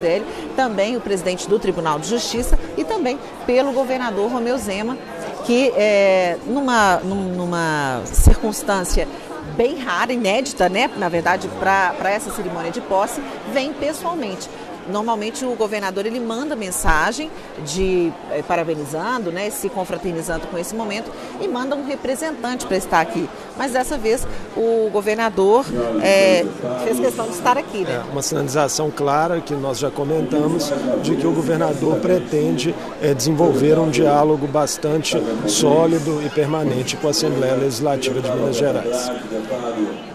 dele, também o presidente do Tribunal de Justiça e também pelo governador Romeu Zema, que é, numa, numa circunstância bem rara, inédita, né, na verdade, para essa cerimônia de posse, vem pessoalmente. Normalmente o governador ele manda mensagem de eh, parabenizando, né, se confraternizando com esse momento e manda um representante para estar aqui. Mas dessa vez o governador é, fez questão de estar aqui. Né? É uma sinalização clara que nós já comentamos de que o governador pretende é, desenvolver um diálogo bastante sólido e permanente com a Assembleia Legislativa de Minas Gerais.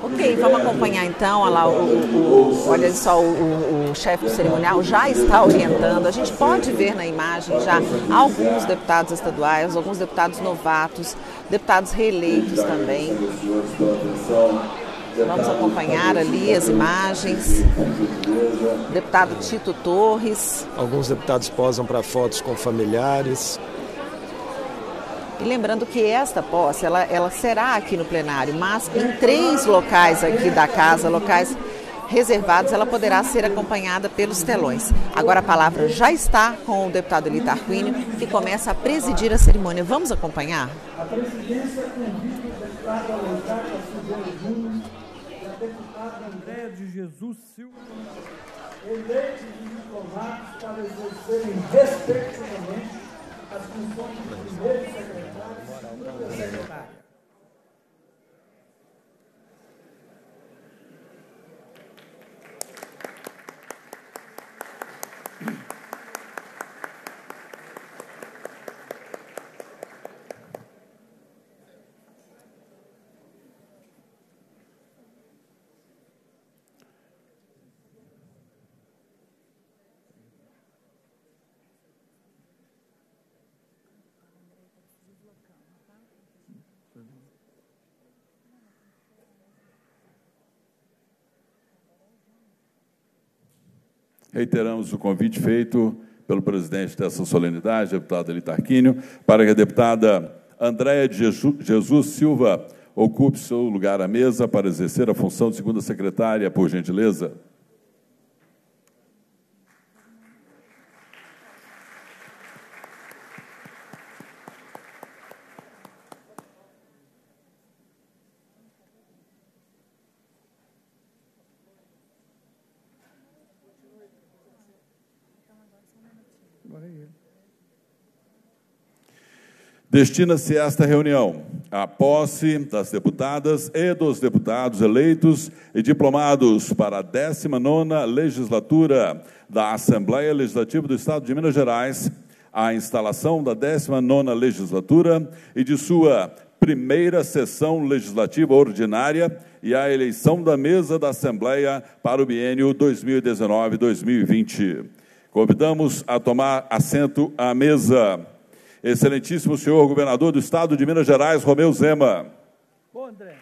Ok, vamos acompanhar então. Olha, lá, o, o, olha só, o, o chefe do cerimonial já está orientando. A gente pode ver na imagem já alguns deputados estaduais, alguns deputados novatos, deputados reeleitos também. Vamos acompanhar ali as imagens. Deputado Tito Torres. Alguns deputados posam para fotos com familiares. E lembrando que esta posse, ela, ela será aqui no plenário, mas em três locais aqui da casa, locais reservados, ela poderá ser acompanhada pelos telões. Agora a palavra já está com o deputado Eli Tarquínio, que começa a presidir a cerimônia. Vamos acompanhar? A presidência convida o deputado Alencar Silveira Júnior e a deputada Andréa de Jesus Silva, eleitos e diplomados para exercerem respectivamente as funções de primeiro secretário e segunda secretária. Reiteramos o convite feito pelo presidente dessa solenidade, deputado Eli Tarquínio, para que a deputada Andréia de Jesus Silva ocupe seu lugar à mesa para exercer a função de segunda secretária, por gentileza. Destina-se esta reunião à posse das deputadas e dos deputados eleitos e diplomados para a 19ª legislatura da Assembleia Legislativa do Estado de Minas Gerais, a instalação da 19ª legislatura e de sua primeira sessão legislativa ordinária e a eleição da mesa da Assembleia para o biênio 2019-2020. Convidamos a tomar assento à mesa. Excelentíssimo senhor governador do estado de Minas Gerais, Romeu Zema. Bom, André.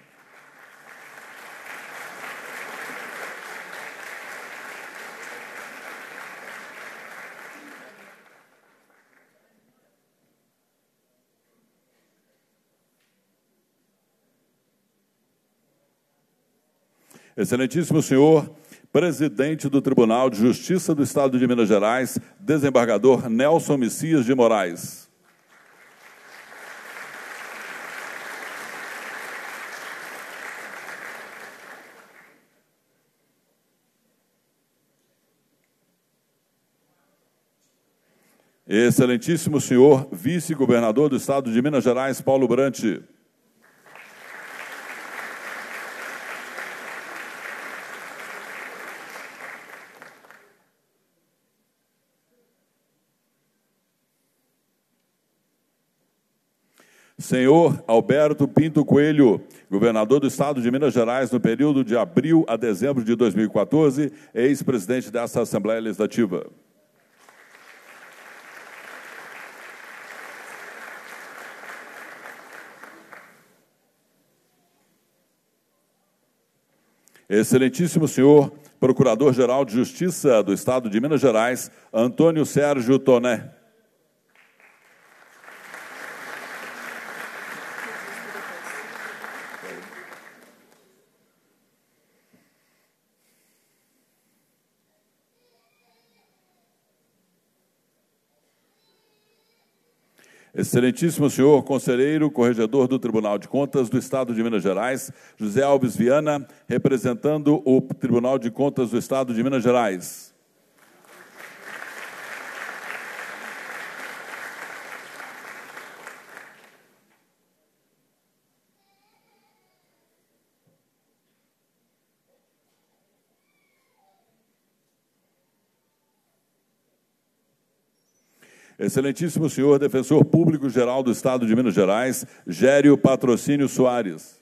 Excelentíssimo senhor presidente do Tribunal de Justiça do Estado de Minas Gerais, desembargador Nelson Messias de Moraes. Excelentíssimo senhor vice-governador do estado de Minas Gerais, Paulo Brante. Senhor Alberto Pinto Coelho, governador do estado de Minas Gerais no período de abril a dezembro de 2014, ex-presidente dessa Assembleia Legislativa. Excelentíssimo senhor Procurador-Geral de Justiça do Estado de Minas Gerais, Antônio Sérgio Toné. Excelentíssimo senhor conselheiro, corregedor do Tribunal de Contas do Estado de Minas Gerais, José Alves Viana, representando o Tribunal de Contas do Estado de Minas Gerais. Excelentíssimo senhor defensor público geral do Estado de Minas Gerais, Gério Patrocínio Soares.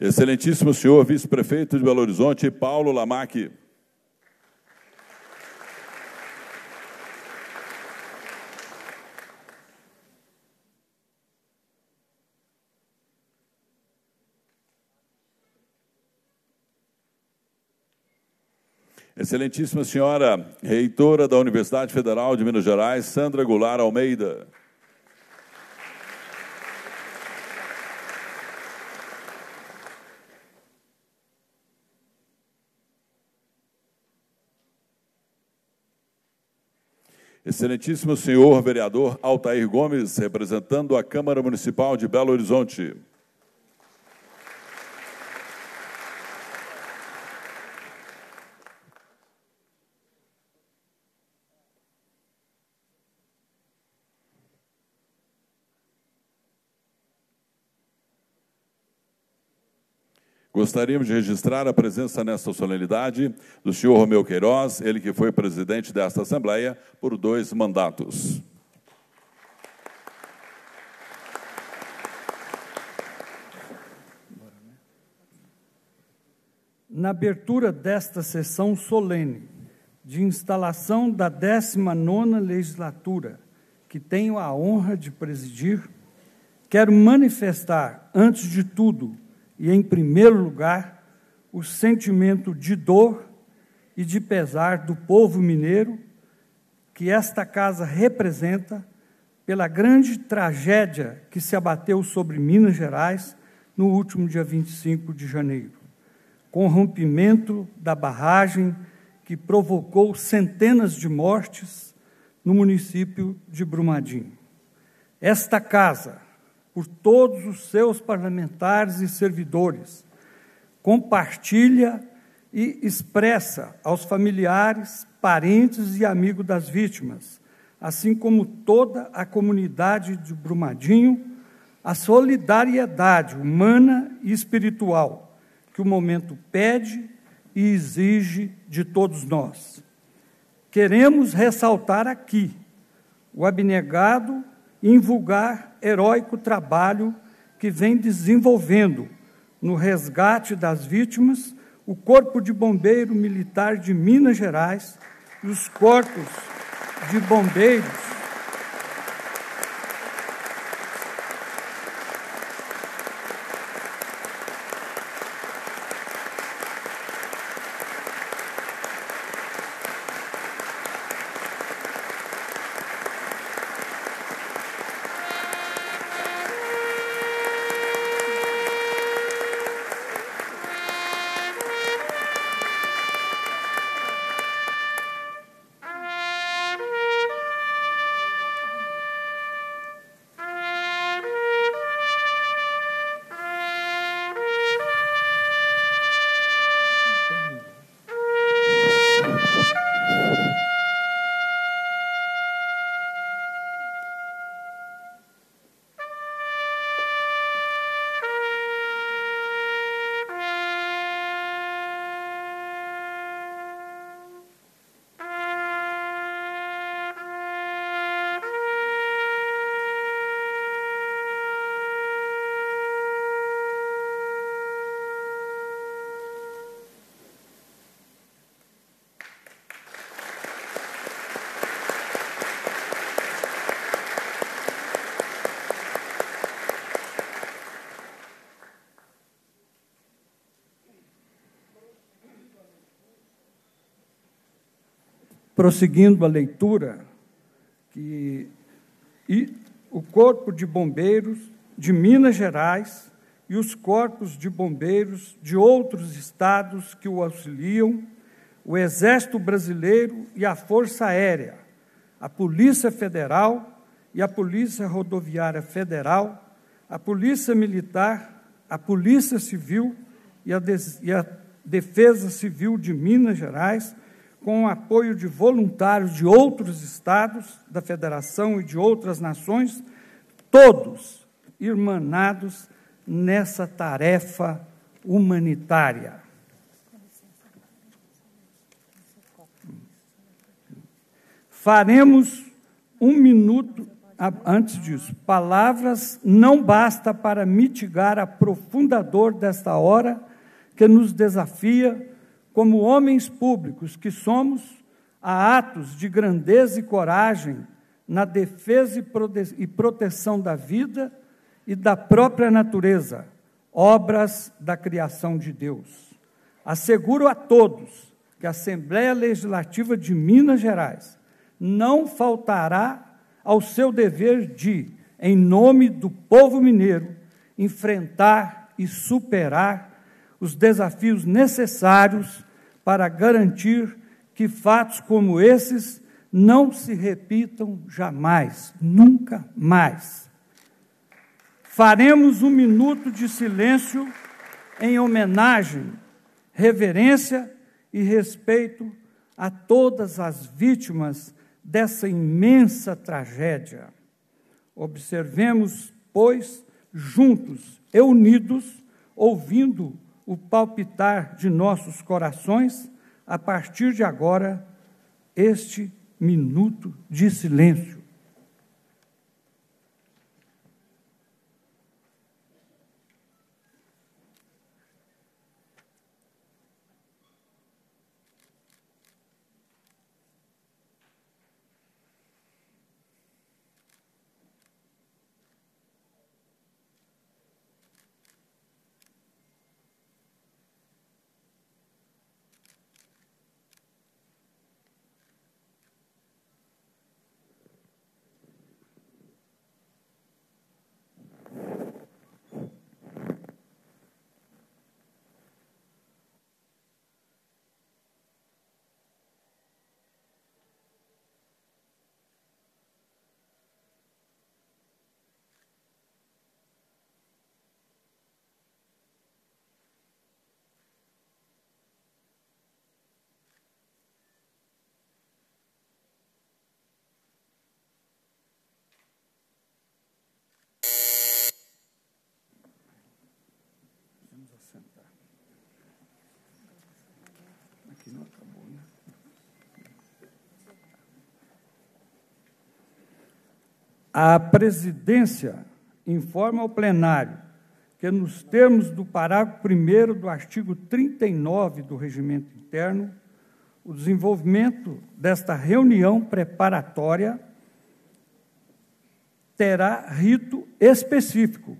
Excelentíssimo senhor vice-prefeito de Belo Horizonte, Paulo Lamaque. Excelentíssima senhora reitora da Universidade Federal de Minas Gerais, Sandra Goulart Almeida. Excelentíssimo senhor vereador Altair Gomes, representando a Câmara Municipal de Belo Horizonte. Gostaríamos de registrar a presença nesta solenidade do senhor Romeu Queiroz, ele que foi presidente desta Assembleia por dois mandatos. Na abertura desta sessão solene de instalação da 19ª legislatura, que tenho a honra de presidir, quero manifestar, antes de tudo, e, em primeiro lugar, o sentimento de dor e de pesar do povo mineiro que esta casa representa pela grande tragédia que se abateu sobre Minas Gerais no último dia 25 de janeiro, com o rompimento da barragem que provocou centenas de mortes no município de Brumadinho. Esta casa, por todos os seus parlamentares e servidores, compartilha e expressa aos familiares, parentes e amigos das vítimas, assim como toda a comunidade de Brumadinho, a solidariedade humana e espiritual que o momento pede e exige de todos nós. Queremos ressaltar aqui o abnegado invulgar heróico trabalho que vem desenvolvendo no resgate das vítimas o Corpo de Bombeiro Militar de Minas Gerais e os corpos de bombeiros prosseguindo a leitura, que e o Corpo de Bombeiros de Minas Gerais e os corpos de bombeiros de outros estados que o auxiliam, o Exército Brasileiro e a Força Aérea, a Polícia Federal e a Polícia Rodoviária Federal, a Polícia Militar, a Polícia Civil e a, e a Defesa Civil de Minas Gerais, com o apoio de voluntários de outros estados da federação e de outras nações, todos irmanados nessa tarefa humanitária. Faremos um minuto antes disso. Palavras não basta para mitigar a profunda dor desta hora que nos desafia, como homens públicos que somos, a atos de grandeza e coragem na defesa e proteção da vida e da própria natureza, obras da criação de Deus. Asseguro a todos que a Assembleia Legislativa de Minas Gerais não faltará ao seu dever de, em nome do povo mineiro, enfrentar e superar os desafios necessários para garantir que fatos como esses não se repitam jamais, nunca mais. Faremos um minuto de silêncio em homenagem, reverência e respeito a todas as vítimas dessa imensa tragédia. Observemos, pois, juntos e unidos, ouvindo o palpitar de nossos corações, a partir de agora, este minuto de silêncio. A presidência informa ao plenário que, nos termos do parágrafo 1 do artigo 39 do Regimento Interno, o desenvolvimento desta reunião preparatória terá rito específico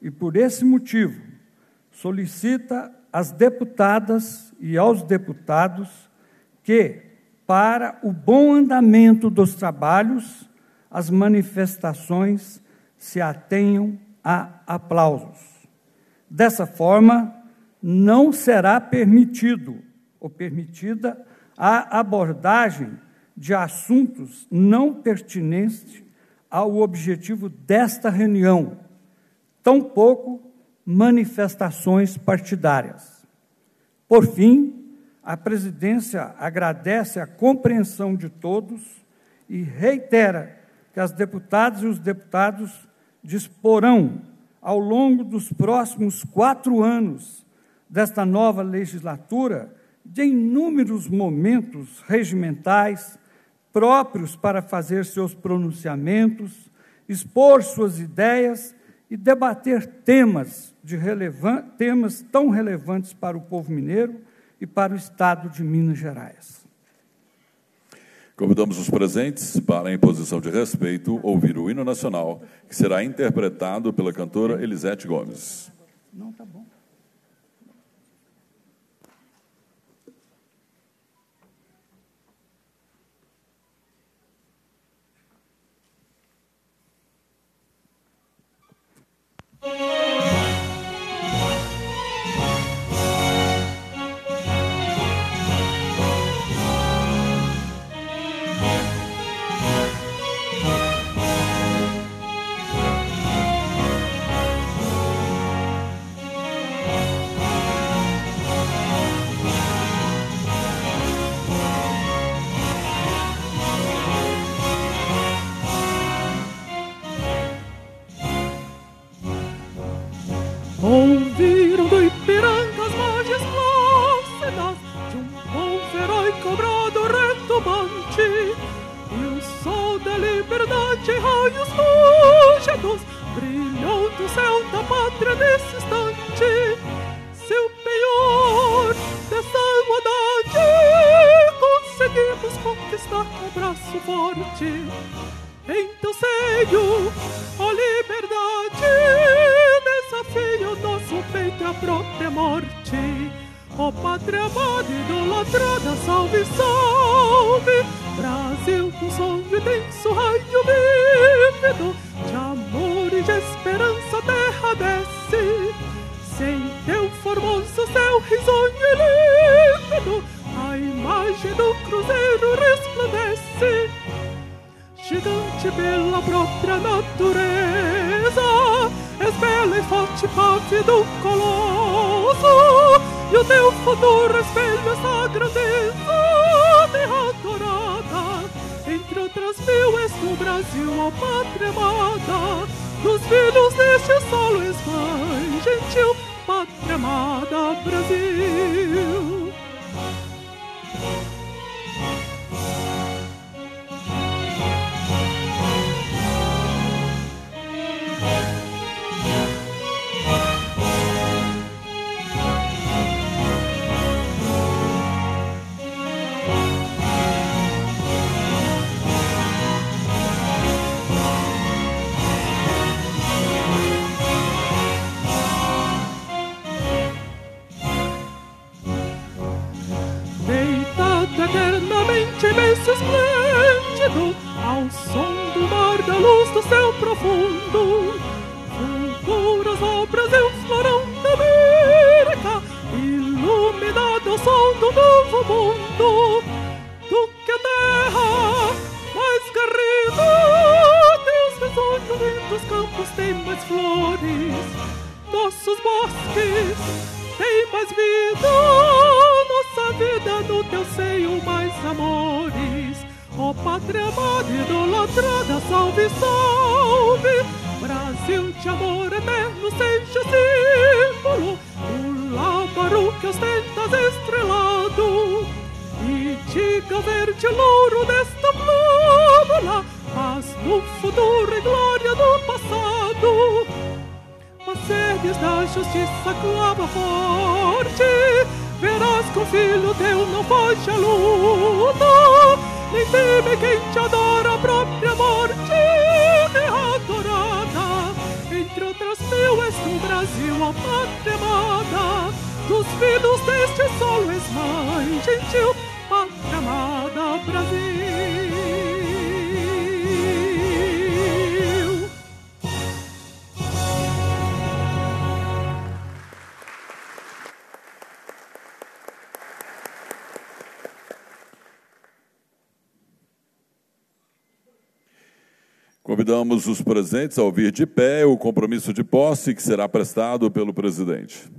e, por esse motivo, solicita às deputadas e aos deputados que, para o bom andamento dos trabalhos, as manifestações se atenham a aplausos. Dessa forma, não será permitido ou permitida a abordagem de assuntos não pertinentes ao objetivo desta reunião, tampouco manifestações partidárias. Por fim, a presidência agradece a compreensão de todos e reitera que as deputadas e os deputados disporão, ao longo dos próximos quatro anos desta nova legislatura, de inúmeros momentos regimentais próprios para fazer seus pronunciamentos, expor suas ideias e debater temas, de temas tão relevantes para o povo mineiro e para o Estado de Minas Gerais. Convidamos os presentes para, em posição de respeito, ouvir o hino nacional, que será interpretado pela cantora Elisete Gomes. Não, tá bom. Ouviram do Ipiranga as margens plácidas de um povo heróico brado retumbante. E o sol da liberdade raios fúlgidos brilhou do céu da pátria nesse instante. Seu penhor dessa igualdade conseguimos conquistar com braço forte. Em teu seio, ó liberdade, desafio nosso peito a própria morte. Ó pátria amada, idolatrada, salve, salve, Brasil com sonho intenso, raio vívido, de amor e de esperança terra desce. Sem teu formoso céu risonho límpido, a imagem do cruzeiro resplandece gigante pela própria natureza, és bela e forte parte do colosso, e o teu futuro espelha essa grandeza, terra adorada, entre outras mil és no Brasil, ó pátria amada, dos filhos deste solo és mãe gentil, pátria amada, Brasil. Presentes a ouvir de pé o compromisso de posse que será prestado pelo presidente.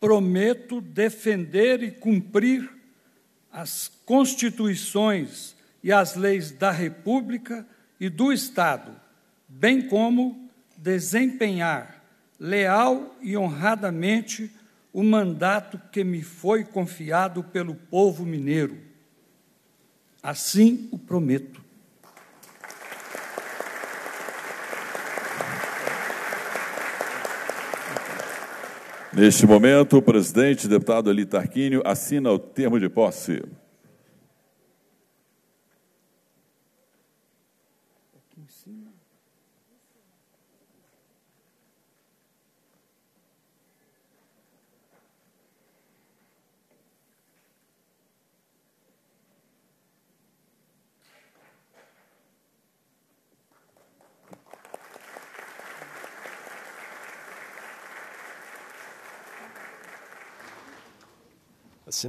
Prometo defender e cumprir as constituições e as leis da República e do Estado, bem como desempenhar leal e honradamente o mandato que me foi confiado pelo povo mineiro. Assim o prometo. Neste momento, o presidente, deputado Eli Tarquínio, assina o termo de posse.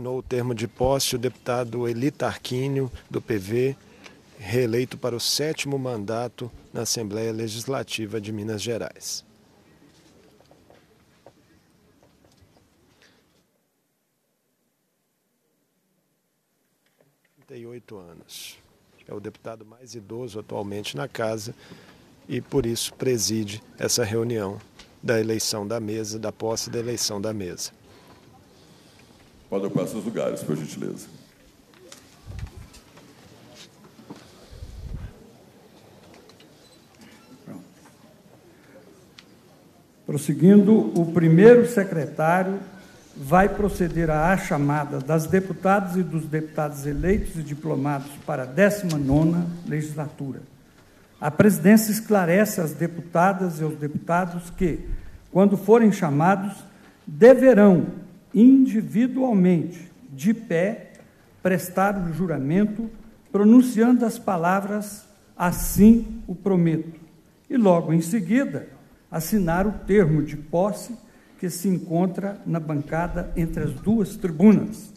Assinou o termo de posse o deputado Eli Tarquínio, do PV, reeleito para o sétimo mandato na Assembleia Legislativa de Minas Gerais. anos. É o deputado mais idoso atualmente na casa e por isso preside essa reunião da eleição da mesa, da posse da eleição da mesa. Pode ocupar seus lugares, por gentileza. Prosseguindo, o primeiro secretário vai proceder à chamada das deputadas e dos deputados eleitos e diplomados para a 19ª legislatura. A presidência esclarece às deputadas e aos deputados que, quando forem chamados, deverão individualmente, de pé, prestar o juramento, pronunciando as palavras assim o prometo, e logo em seguida assinar o termo de posse que se encontra na bancada entre as duas tribunas.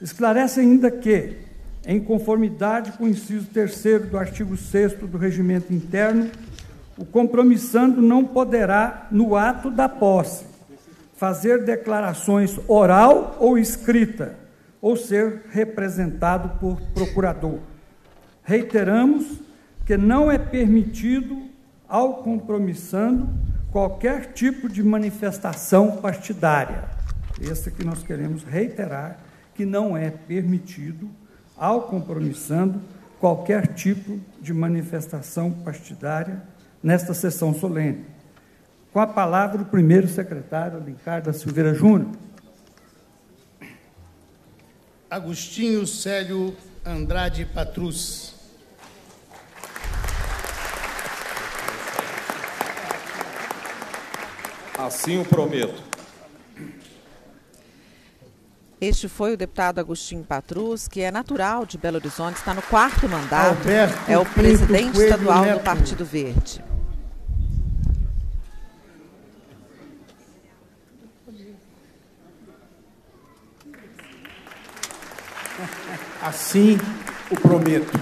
Esclarece ainda que, em conformidade com o inciso 3 do artigo 6 do Regimento Interno, o compromissando não poderá, no ato da posse, fazer declarações oral ou escrita, ou ser representado por procurador. Reiteramos que não é permitido ao compromissando qualquer tipo de manifestação partidária. Esse que nós queremos reiterar que não é permitido ao compromissando qualquer tipo de manifestação partidária nesta sessão solene. Com a palavra o primeiro secretário Alencar da Silveira Júnior. Agostinho Célio Andrade Patrus. Assim o prometo. Este foi o deputado Agostinho Patrus, que é natural de Belo Horizonte, está no quarto mandato, Alberto é o presidente Coelho estadual Neto. do Partido Verde. Assim o prometo.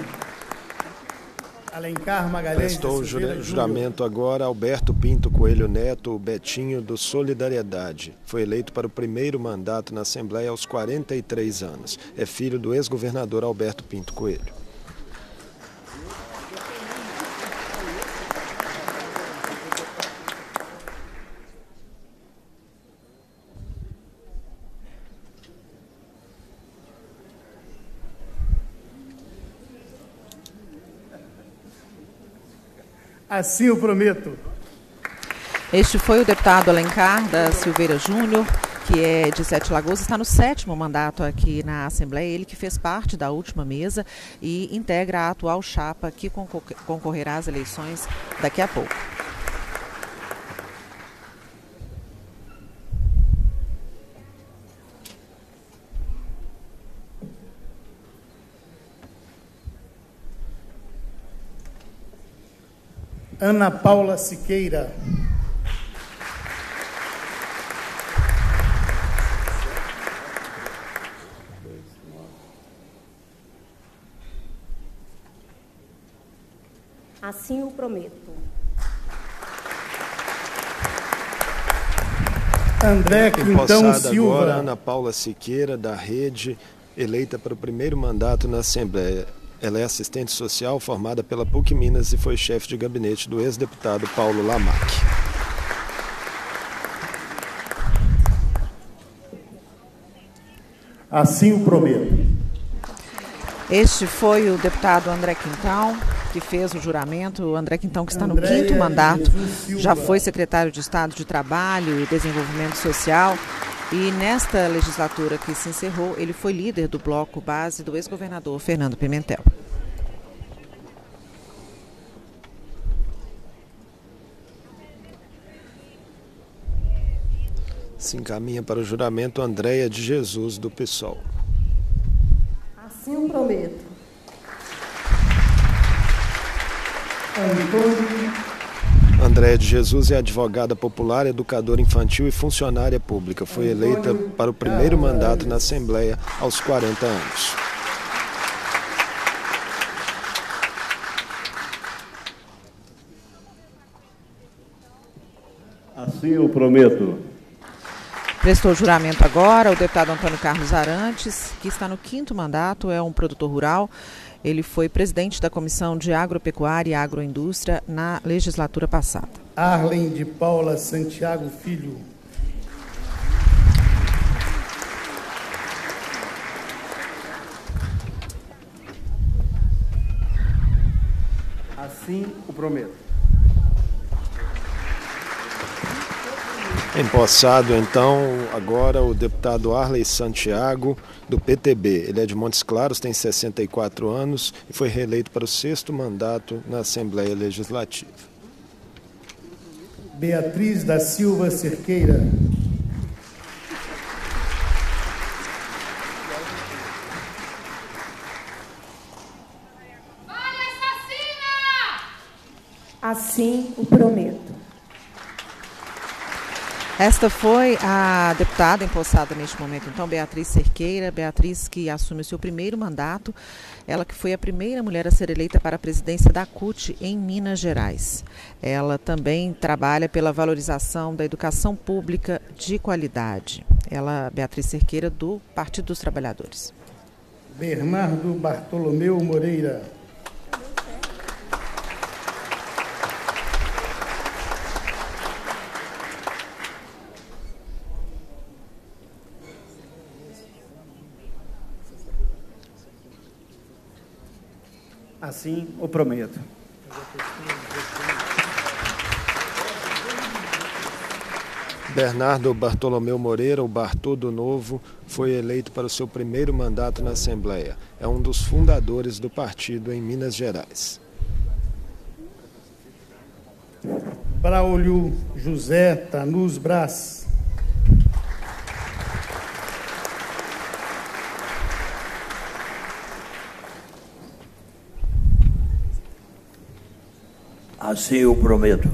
Alencar Magalhães. Prestou o juramento agora Alberto Pinto Coelho Neto, o Betinho do Solidariedade. Foi eleito para o primeiro mandato na Assembleia aos 43 anos. É filho do ex-governador Alberto Pinto Coelho. Assim o prometo. Este foi o deputado Alencar da Silveira Júnior, que é de Sete Lagoas, está no sétimo mandato aqui na Assembleia. Ele que fez parte da última mesa e integra a atual chapa que concor- concorrerá às eleições daqui a pouco. Ana Paula Siqueira. Assim o prometo. André Quintão Silva. agora Ana Paula Siqueira, da Rede, eleita para o primeiro mandato na Assembleia. Ela é assistente social formada pela PUC Minas e foi chefe de gabinete do ex-deputado Paulo Lamac. Assim o prometo. Este foi o deputado André Quintão, que fez o juramento. O André Quintão, que está no Andréia quinto mandato, já foi secretário de Estado de Trabalho e Desenvolvimento Social. E nesta legislatura que se encerrou, ele foi líder do bloco base do ex-governador Fernando Pimentel. Se encaminha para o juramento Andréia de Jesus, do PSOL. Assim o prometo. Antônio Andréa de Jesus é advogada popular, educadora infantil e funcionária pública. Foi eleita para o primeiro mandato na Assembleia aos 40 anos. Assim eu prometo. Prestou juramento agora o deputado Antônio Carlos Arantes, que está no quinto mandato, é um produtor rural. Ele foi presidente da Comissão de Agropecuária e Agroindústria na legislatura passada. Arlen de Paula Santiago Filho. Assim o prometo. Empossado, então, agora o deputado Arley Santiago, do PTB. Ele é de Montes Claros, tem 64 anos e foi reeleito para o sexto mandato na Assembleia Legislativa. Beatriz da Silva Cerqueira. Assim o prometo. Esta foi a deputada empossada neste momento, então, Beatriz Cerqueira. Beatriz que assume o seu primeiro mandato, ela que foi a primeira mulher a ser eleita para a presidência da CUT em Minas Gerais. Ela também trabalha pela valorização da educação pública de qualidade. Ela, Beatriz Cerqueira, do Partido dos Trabalhadores. Bernardo Bartolomeu Moreira. Assim o prometo. Bernardo Bartolomeu Moreira, o Bartô do Novo, foi eleito para o seu primeiro mandato na Assembleia. É um dos fundadores do partido em Minas Gerais. Braulio José Tanus Brás. Assim eu prometo.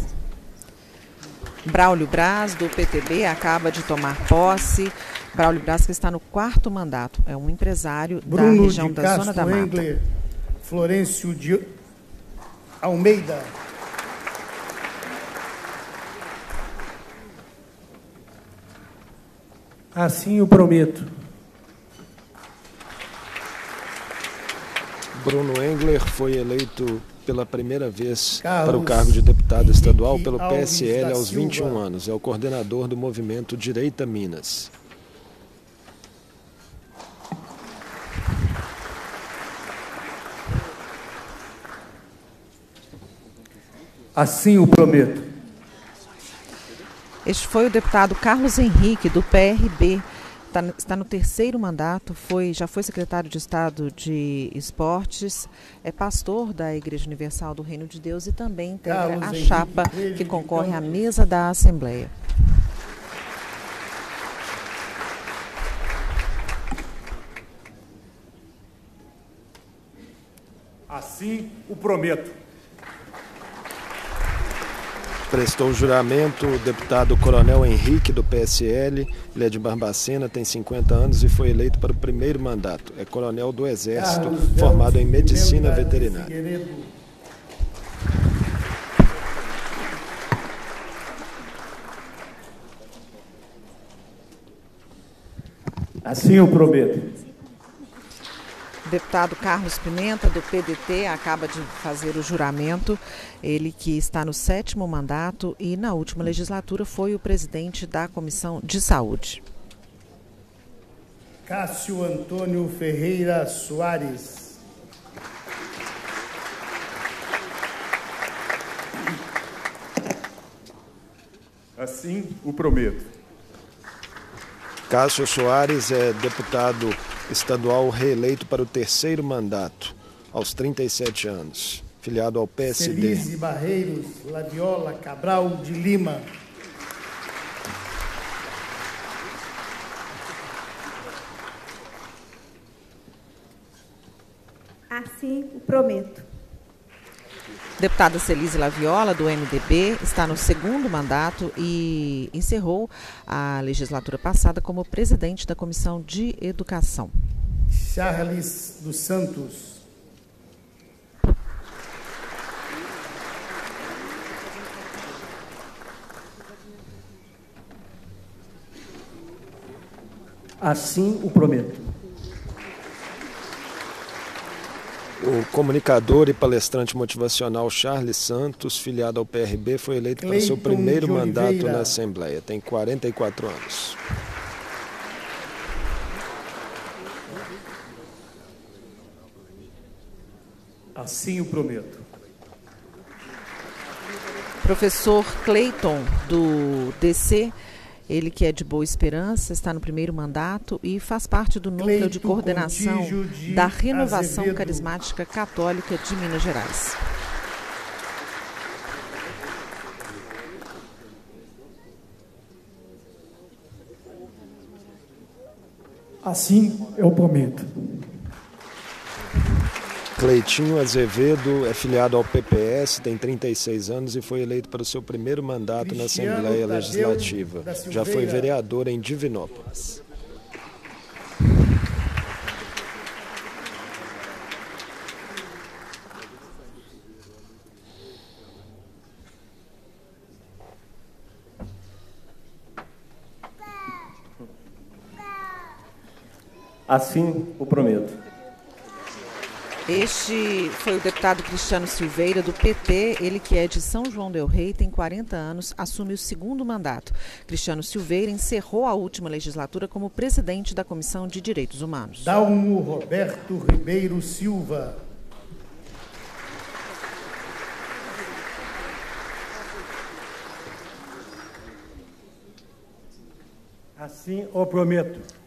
Braulio Braz, do PTB, acaba de tomar posse. Braulio Braz, que está no quarto mandato, é um empresário Bruno da região de da Castro Zona da Mata. Engler. Florencio de Almeida. Assim eu prometo. Bruno Engler foi eleito pela primeira vez Carlos para o cargo de deputado estadual pelo Alves PSL aos 21 Silva. anos. É o coordenador do movimento Direita Minas. Assim o prometo. Este foi o deputado Carlos Henrique, do PRB. Tá no- Está no terceiro mandato, foi, já foi secretário de Estado de Esportes, é pastor da Igreja Universal do Reino de Deus e também integra Carlos a Henrique chapa que concorre à mesa da Assembleia. Assim o prometo. Prestou juramento o deputado Coronel Henrique, do PSL. Ele é de Barbacena, tem 50 anos e foi eleito para o primeiro mandato. É coronel do Exército, Carlos formado em Delcio Medicina Veterinária. Figueiredo. Assim eu prometo. Deputado Carlos Pimenta, do PDT, acaba de fazer o juramento. Ele que está no sétimo mandato e na última legislatura foi o presidente da Comissão de Saúde. Cássio Antônio Ferreira Soares. Assim o prometo. Cássio Soares é deputado estadual reeleito para o terceiro mandato, aos 37 anos, filiado ao PSD. Felize Barreiros Laviola Cabral de Lima. Assim o prometo. Deputada Celise Laviola, do MDB, está no segundo mandato e encerrou a legislatura passada como presidente da Comissão de Educação. Charles dos Santos. Assim o prometo. O comunicador e palestrante motivacional Charles Santos, filiado ao PRB, foi eleito para seu primeiro mandato Oliveira. na Assembleia. Tem 44 anos. Assim o prometo. Professor Clayton, do DC, ele que é de Boa Esperança, está no primeiro mandato e faz parte do núcleo de Cleito coordenação Contígio de da Renovação Azevedo. Carismática Católica de Minas Gerais. Assim eu prometo. Cleitinho Azevedo é filiado ao PPS, tem 36 anos e foi eleito para o seu primeiro mandato na Cristiano Assembleia Tadeu Legislativa. Já foi vereador em Divinópolis. Assim o prometo. Este foi o deputado Cristiano Silveira, do PT, ele que é de São João Del Rei, tem 40 anos, assume o segundo mandato. Cristiano Silveira encerrou a última legislatura como presidente da Comissão de Direitos Humanos. Dalmo Roberto Ribeiro Silva. Assim o prometo.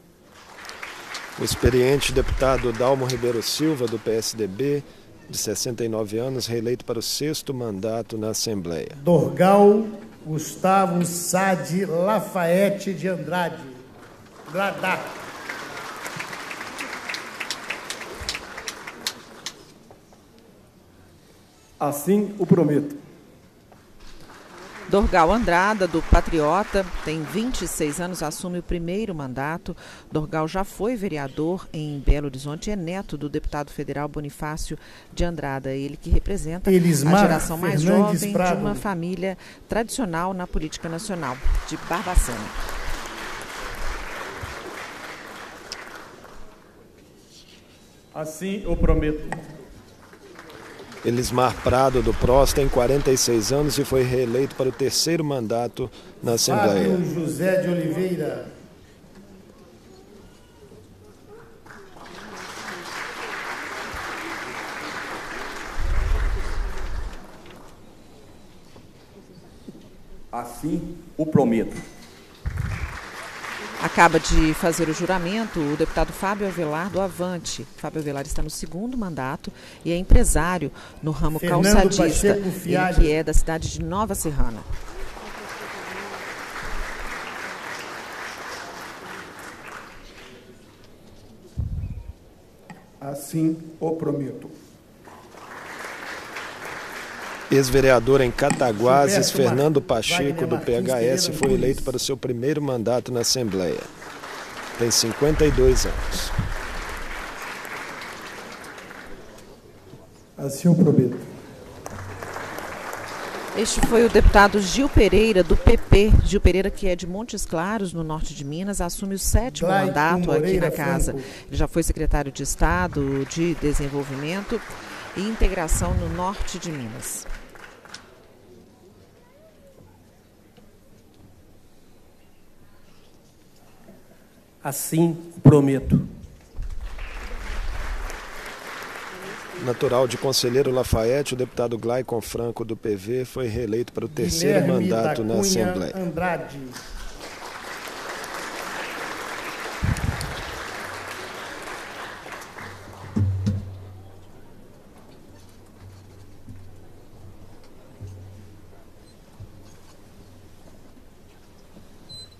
O experiente deputado Dalmo Ribeiro Silva, do PSDB, de 69 anos, reeleito para o sexto mandato na Assembleia. Dorgal Gustavo Sade Lafayette de Andrade. Gradá. Assim o prometo. Dorgal Andrada, do Patriota, tem 26 anos, assume o primeiro mandato. Dorgal já foi vereador em Belo Horizonte e é neto do deputado federal Bonifácio de Andrada, ele que representa Elismar a geração mais Fernandes jovem Prado. de uma família tradicional na política nacional, de Barbacena. Assim o prometo. Elismar Prado, do PROS, tem 46 anos e foi reeleito para o terceiro mandato na Assembleia. Fábio José de Oliveira. Assim o prometo. Acaba de fazer o juramento o deputado Fábio Avelar do Avante. Fábio Avelar está no segundo mandato e é empresário no ramo Fernando calçadista, Pacheco que é da cidade de Nova Serrana. Assim o prometo. Ex-vereador em Cataguases, Gilberto Fernando Pacheco, do PHS, foi eleito para o seu primeiro mandato na Assembleia. Tem 52 anos. Assim o prometo. Este foi o deputado Gil Pereira, do PP. Gil Pereira, que é de Montes Claros, no norte de Minas, assume o sétimo mandato aqui na casa. Franco. Ele já foi secretário de Estado de Desenvolvimento e Integração no norte de Minas. Assim prometo. Natural de Conselheiro Lafayette, o deputado Glaicon Franco, do PV, foi reeleito para o terceiro Guilherme mandato da na Assembleia. Andrade.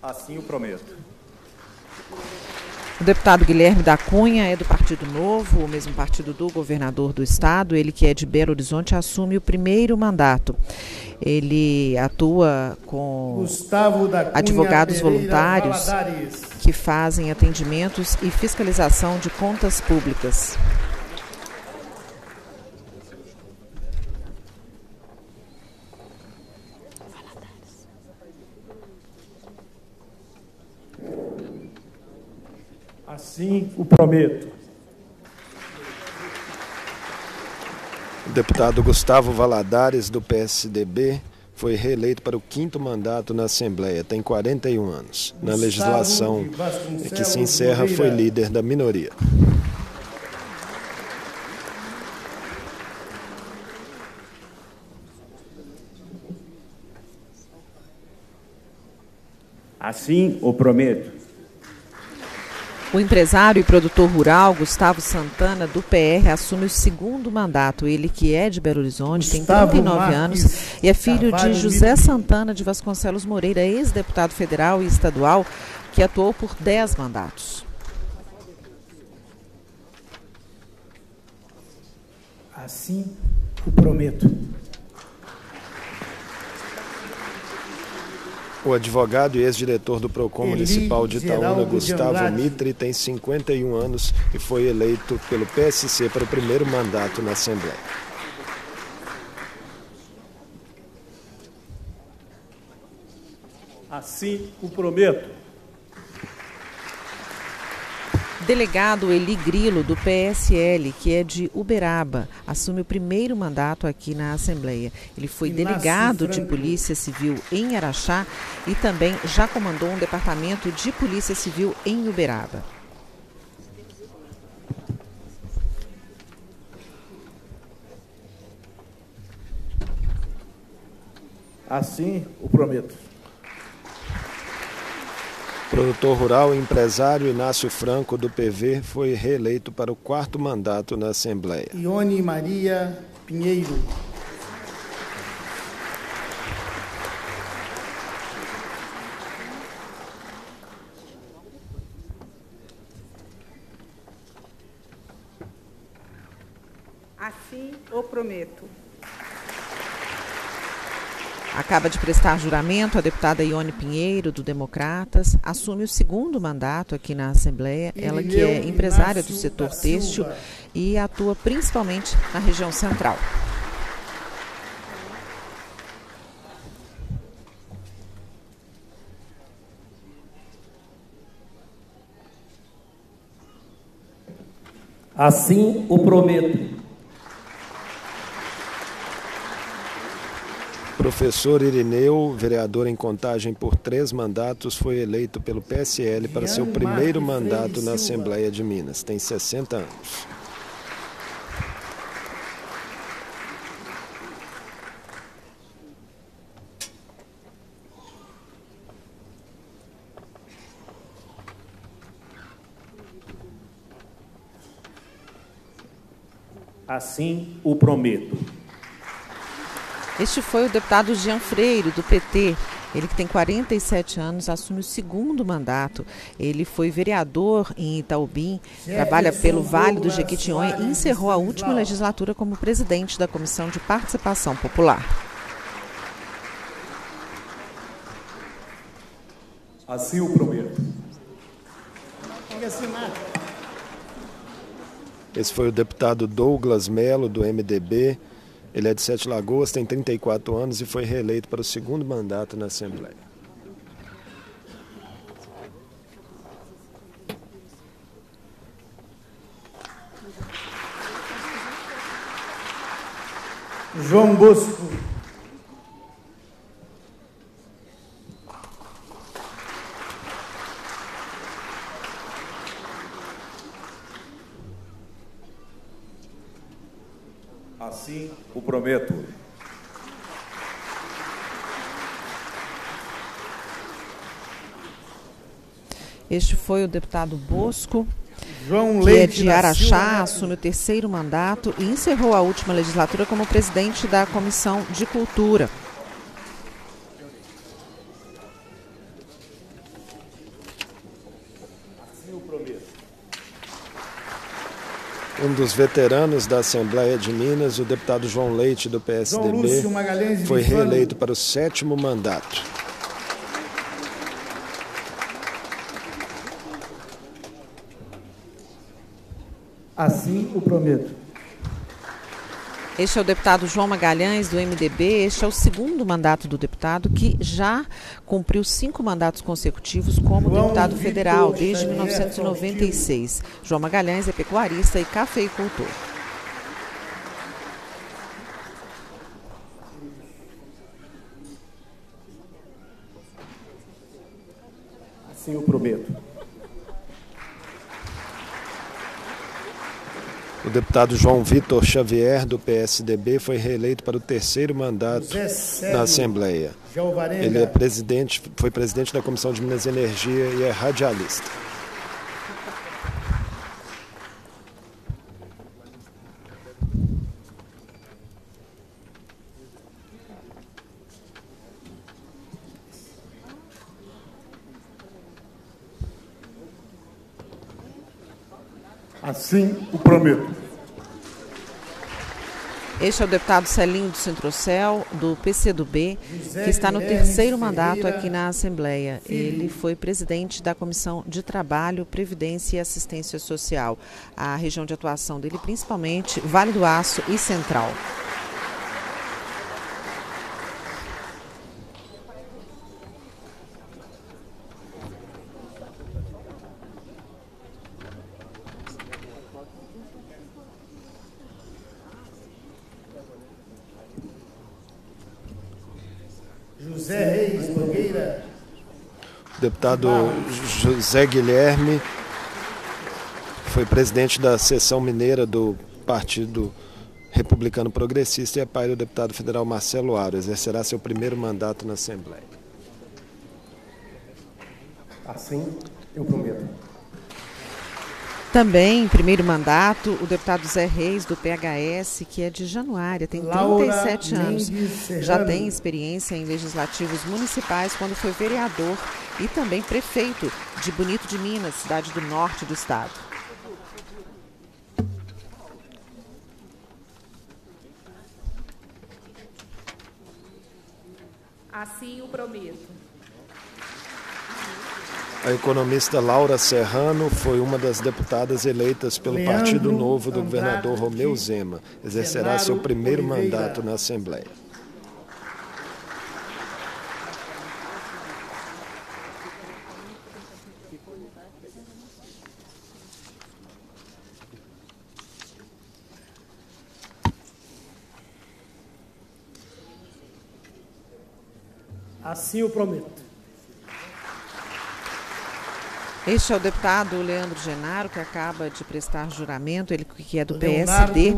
Assim o prometo. O deputado Guilherme da Cunha é do Partido Novo, o mesmo partido do governador do estado. Ele que é de Belo Horizonte assume o primeiro mandato. Ele atua com advogados Pereira voluntários Valadares. que fazem atendimentos e fiscalização de contas públicas. Assim o prometo. O deputado Gustavo Valadares, do PSDB, foi reeleito para o quinto mandato na Assembleia. Tem 41 anos. Na legislação que se encerra, foi líder da minoria. Assim o prometo. O empresário e produtor rural Gustavo Santana, do PR, assume o segundo mandato. Ele, que é de Belo Horizonte, tem Gustavo 39 Marques anos e é filho de José. Santana de Vasconcelos Moreira, ex-deputado federal e estadual, que atuou por 10 mandatos. Assim o prometo. O advogado e ex-diretor do PROCON Eli Municipal de Itaúna, Geraldo Gustavo Andrade. Mitre, tem 51 anos e foi eleito pelo PSC para o primeiro mandato na Assembleia. Assim o prometo. Delegado Eli Grilo, do PSL, que é de Uberaba, assume o primeiro mandato aqui na Assembleia. Ele foi Inácio delegado de Franco. Polícia Civil em Araxá e também já comandou um departamento de Polícia Civil em Uberaba. Assim o prometo. Produtor rural e empresário Inácio Franco, do PV, foi reeleito para o quarto mandato na Assembleia. Ione Maria Pinheiro. Assim o prometo. Acaba de prestar juramento a deputada Ione Pinheiro, do Democratas, assume o segundo mandato aqui na Assembleia. Ela que é empresária do setor têxtil e atua principalmente na região central. Assim o prometo. Professor Irineu, vereador em contagem por três mandatos, foi eleito pelo PSL para seu primeiro mandato na. Assembleia de Minas. Tem 60 anos. Assim o prometo. Este foi o deputado Jean Freire, do PT. Ele que tem 47 anos, assume o segundo mandato. Ele foi vereador em Itaubim, trabalha pelo Vale do Jequitinhonha e encerrou a última legislatura como presidente da Comissão de Participação Popular. Assim o prometo. Esse foi o deputado Douglas Melo, do MDB. Ele é de Sete Lagoas, tem 34 anos e foi reeleito para o segundo mandato na Assembleia. João Bosco. Assim o prometo. Este foi o deputado Bosco, João que Leite é de da Araxá, assume o terceiro mandato e encerrou a última legislatura como presidente da Comissão de Cultura. Assim o prometo. Um dos veteranos da Assembleia de Minas, o deputado João Leite, do PSDB, foi reeleito para o sétimo mandato. Assim o prometo. Este é o deputado João Magalhães, do MDB. Este é o segundo mandato do deputado, que já cumpriu cinco mandatos consecutivos como João deputado Vitor federal desde 1996. João Magalhães é pecuarista e cafeicultor. Assim o prometo. O deputado João Vitor Xavier, do PSDB, foi reeleito para o terceiro mandato na Assembleia. Ele é presidente, foi presidente da Comissão de Minas e Energia e é radialista. Assim o prometo. Este é o deputado Celinho do Centrocel, do PCdoB, que está no terceiro mandato aqui na Assembleia. Ele foi presidente da Comissão de Trabalho, Previdência e Assistência Social. A região de atuação dele, principalmente, Vale do Aço e Central. Deputado José Guilherme foi presidente da seção mineira do Partido Republicano Progressista e é pai do deputado federal Marcelo Aro. Exercerá seu primeiro mandato na Assembleia. Assim eu prometo. Também, em primeiro mandato, o deputado Zé Reis, do PHS, que é de Januária, tem 37 Laura anos. Já tem experiência em legislativos municipais quando foi vereador e também prefeito de Bonito de Minas, cidade do norte do estado. Assim o prometo. A economista Laura Serrano foi uma das deputadas eleitas pelo Leandro Partido Novo do Andrade governador Romeu Zema. Exercerá seu primeiro Oliveira. mandato na Assembleia. Assim eu prometo. Este é o deputado Leandro Genaro, que acaba de prestar juramento, ele que é do PSD,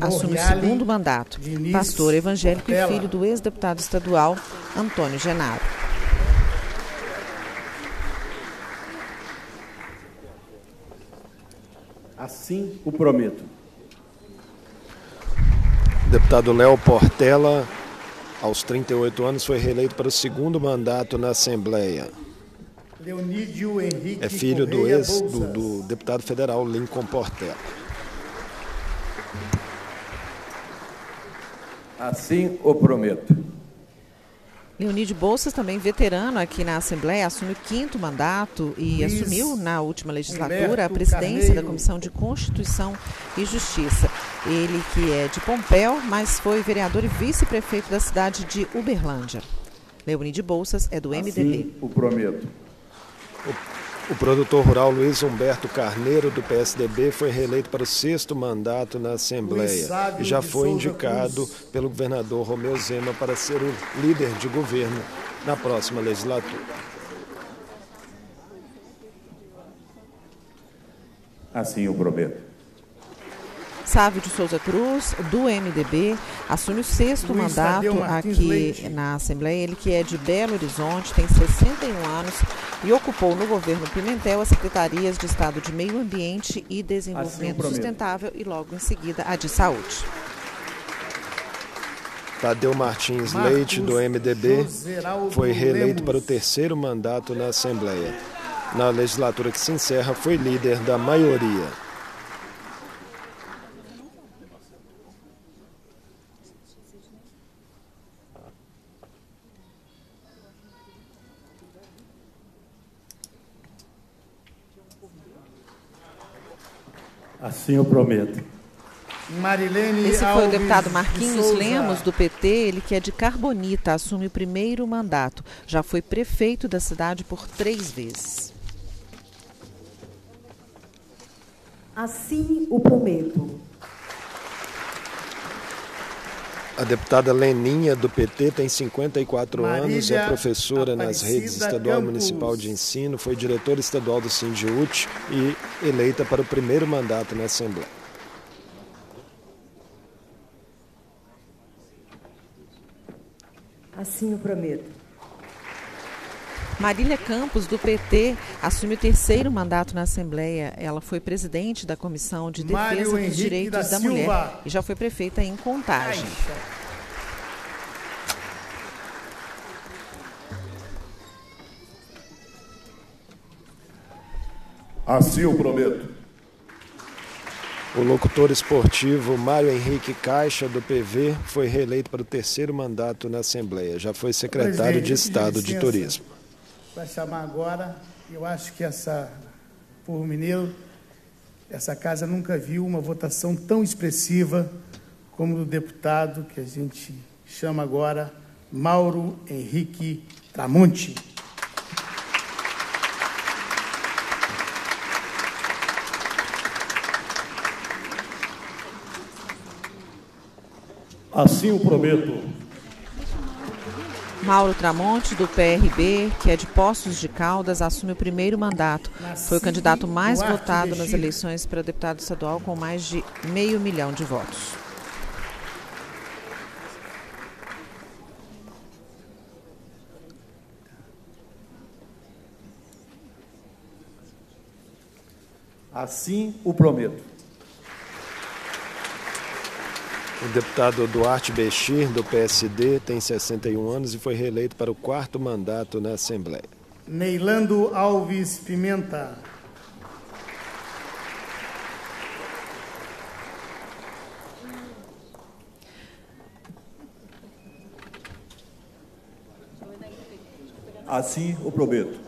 assume o segundo mandato. Pastor evangélico e filho do ex-deputado estadual Antônio Genaro. Assim o prometo. Deputado Léo Portela, aos 38 anos, foi reeleito para o segundo mandato na Assembleia. Leonídio Henrique é filho do ex do, do, deputado federal Lincoln Portela. Assim o prometo. Leonídio Bolsas, também veterano aqui na Assembleia, assume o quinto mandato e Luiz assumiu na última legislatura Humberto a presidência Carneiro. da Comissão de Constituição e Justiça. Ele que é de Pompéu, mas foi vereador e vice-prefeito da cidade de Uberlândia. Leonídio Bolsas é do MDB. Assim o prometo. O, produtor rural Luiz Humberto Carneiro, do PSDB, foi reeleito para o sexto mandato na Assembleia e já foi indicado pelo governador Romeu Zema para ser o líder de governo na próxima legislatura. Assim eu prometo. Sávio de Souza Cruz, do MDB, assume o sexto Luiz mandato aqui Leite. na Assembleia. Ele que é de Belo Horizonte, tem 61 anos e ocupou no governo Pimentel as secretarias de Estado de Meio Ambiente e Desenvolvimento assim Sustentável e logo em seguida a de Saúde. Tadeu Martins Marcos Leite, do MDB, foi reeleito para o terceiro mandato na Assembleia. Na legislatura que se encerra, foi líder da maioria. Assim eu prometo. Marilene Esse foi o deputado de Marquinhos Souza. Lemos, do PT, ele que é de Carbonita, assume o primeiro mandato. Já foi prefeito da cidade por três vezes. Assim o prometo. A deputada Leninha, do PT, tem 54 anos, é Marília professora nas redes Aparecida estadual e Campos. municipal de ensino, foi diretora estadual do Sindiúte e eleita para o primeiro mandato na Assembleia. Assim o prometo. Marília Campos, do PT, assume o terceiro mandato na Assembleia. Ela foi presidente da Comissão de Defesa Mário dos Henrique Direitos da da, Mulher Silva. e já foi prefeita em Contagem. Assim eu prometo. O locutor esportivo Mário Henrique Caixa, do PV, foi reeleito para o terceiro mandato na Assembleia. Já foi secretário de Estado de. Turismo. Vai chamar agora. Eu acho que essa, por mineiro, essa casa nunca viu uma votação tão expressiva como do deputado que a gente chama agora Mauro Henrique Tramonte. Assim eu prometo. Mauro Tramonte, do PRB, que é de Poços de Caldas, assume o primeiro mandato. Foi o candidato mais votado nas eleições para deputado estadual, com mais de meio milhão de votos. Assim o prometo. O deputado Duarte Bechir, do PSD, tem 61 anos e foi reeleito para o quarto mandato na Assembleia. Neilando Alves Pimenta. Assim o prometo.